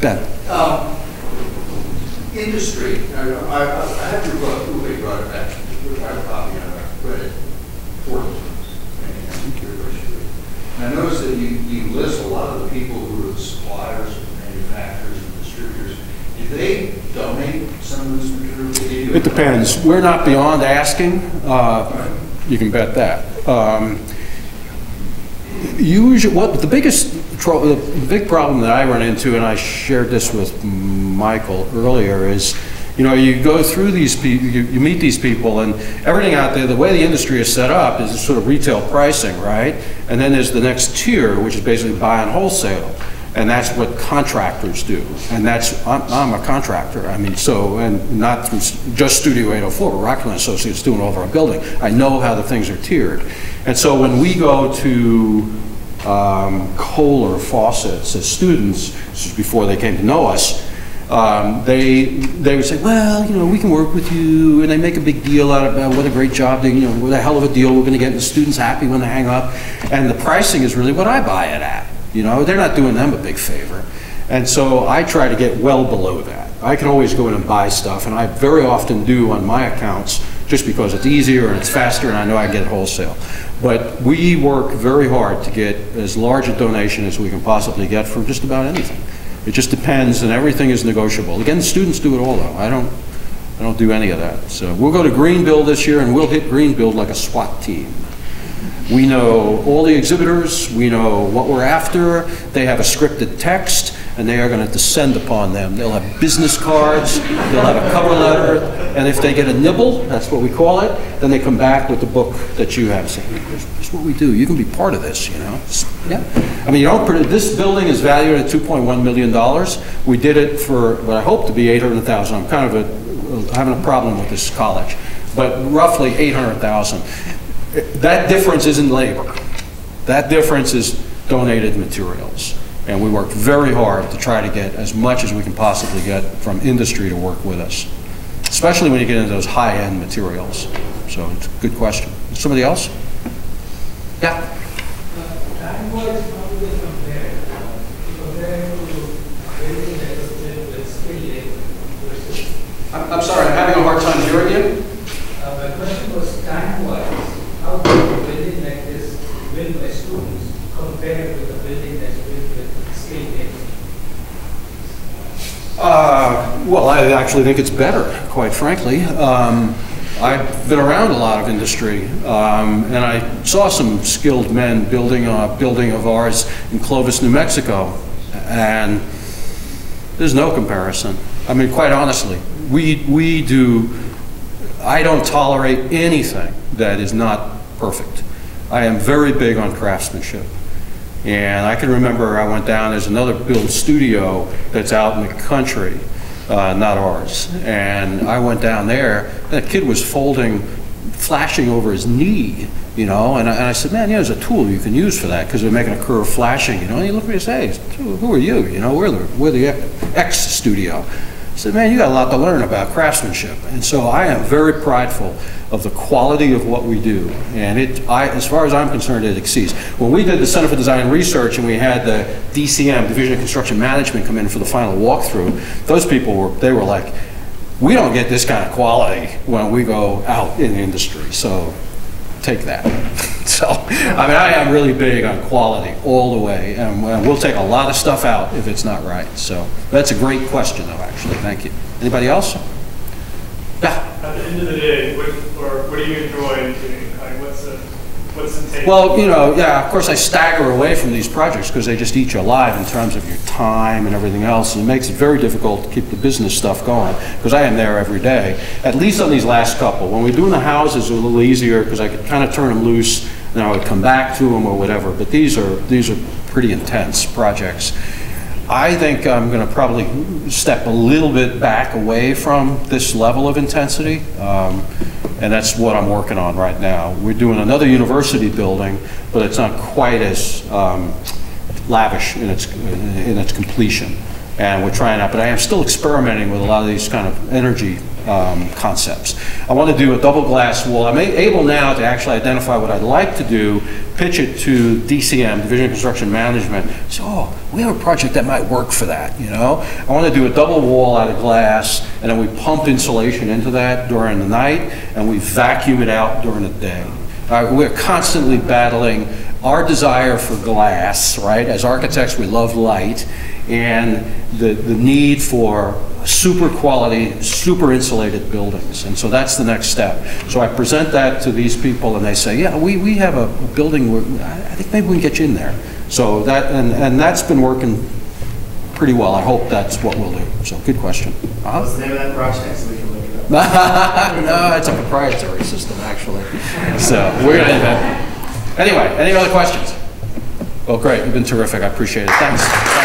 Ben? Um, Industry, I, I I have your book, they brought it back, I have a copy I read it. And I noticed that you, you list a lot of the people who are the suppliers, and manufacturers, and distributors. Do they donate some of this material? Do they do It depends. We're not beyond asking. Uh, You can bet that. Um, Usually, what, the biggest, the big problem that I run into, and I shared this with Michael earlier, is, you know, you go through these, pe- you you meet these people, and everything out there, the way the industry is set up is sort of retail pricing, right? And then there's the next tier, which is basically buy and wholesale. And that's what contractors do. And that's, I'm, I'm a contractor, I mean, so, and not just Studio 804, but Rockhill and Associates doing all of our building. I know how the things are tiered. And so when we go to um, Kohler faucets as students, this is before they came to know us, um, they, they would say, well, you know, we can work with you, and they make a big deal out of uh, what a great job, they, you know, what a hell of a deal we're gonna get, and the student's happy when they hang up. And the pricing is really what I buy it at, you know, they're not doing them a big favor. And so I try to get well below that. I can always go in and buy stuff, and I very often do on my accounts, just because it's easier and it's faster, and I know I get wholesale. But we work very hard to get as large a donation as we can possibly get from just about anything. It just depends, and everything is negotiable. Again, students do it all, though. I don't, I don't do any of that. So we'll go to Greenbuild this year, and we'll hit Greenbuild like a SWAT team. We know all the exhibitors, we know what we're after, they have a scripted text, and they are going to descend upon them. They'll have business cards, they'll have a cover letter, and if they get a nibble, that's what we call it, then they come back with the book that you have. Say, here's what we do, you can be part of this, you know? Yeah. I mean, you don't, this building is valued at $2.1 million. We did it for what I hope to be 800,000. I'm kind of a- having a problem with this college, but roughly 800,000. That difference isn't labor. That difference is donated materials. And we work very hard to try to get as much as we can possibly get from industry to work with us, especially when you get into those high-end materials. So it's a good question. Somebody else? Yeah? Uh, time-wise, how do they compare? Compare to building that was built with skill labor versus, I'm I'm sorry, I'm having a hard time hearing you. uh, my question was time-wise, how does a building like this built by students compare with a building that's built with skill labor? Uh, Well, I actually think it's better, quite frankly. Um, I've been around a lot of industry, um, and I saw some skilled men building a building of ours in Clovis, New Mexico, and there's no comparison. I mean, quite honestly, we, we do, I don't tolerate anything that is not perfect. I am very big on craftsmanship. And I can remember I went down, there's another build studio that's out in the country. uh, not ours. And I went down there, and the kid was folding, flashing over his knee, you know, and I, and I said, man, yeah, there's a tool you can use for that, because they're making a curve flashing, you know, and he looked at me and said, hey, who are you? You know, we're the, we're the X studio. Said, man, you got a lot to learn about craftsmanship. And so I am very prideful of the quality of what we do. And it, I, as far as I'm concerned, it exceeds. When we did the Center for Design Research and we had the DCM, Division of Construction Management, come in for the final walkthrough, those people were, they were like, we don't get this kind of quality when we go out in the industry. So take that. So, I mean, I am really big on quality all the way, and uh, we'll take a lot of stuff out if it's not right. So, that's a great question, though, actually. Thank you. Anybody else? Yeah. At the end of the day, what, or what do you enjoy doing? Like, what's the, what's the take? Well, you know, yeah, of course, I stagger away from these projects because they just eat you alive in terms of your time and everything else. And it makes it very difficult to keep the business stuff going because I am there every day, at least on these last couple. When we're doing the houses, it was a little easier because I could kind of turn them loose and I would come back to them or whatever. But these are, these are pretty intense projects. I think I'm going to probably step a little bit back away from this level of intensity, um, and that's what I'm working on right now. We're doing another university building, but it's not quite as um, lavish in its, in its completion. And we're trying out, but I am still experimenting with a lot of these kind of energy um, concepts. I want to do a double glass wall. I'm able now to actually identify what I'd like to do, pitch it to DCM, Division of Construction Management. So, oh, we have a project that might work for that, you know? I want to do a double wall out of glass, and then we pump insulation into that during the night, and we vacuum it out during the day. Uh, We're constantly battling our desire for glass, right? As architects, we love light, and the, the need for super quality, super insulated buildings. And so that's the next step. So I present that to these people, and they say, yeah, we, we have a building, where I think maybe we can get you in there. So that, and, and that's been working pretty well. I hope that's what we'll do. So, good question. Uh-huh. What's the name of that project so we can look it up? no, it's a proprietary system, actually. So we're gonna invent. Anyway, any other questions? Well, great. You've been terrific. I appreciate it. Thanks.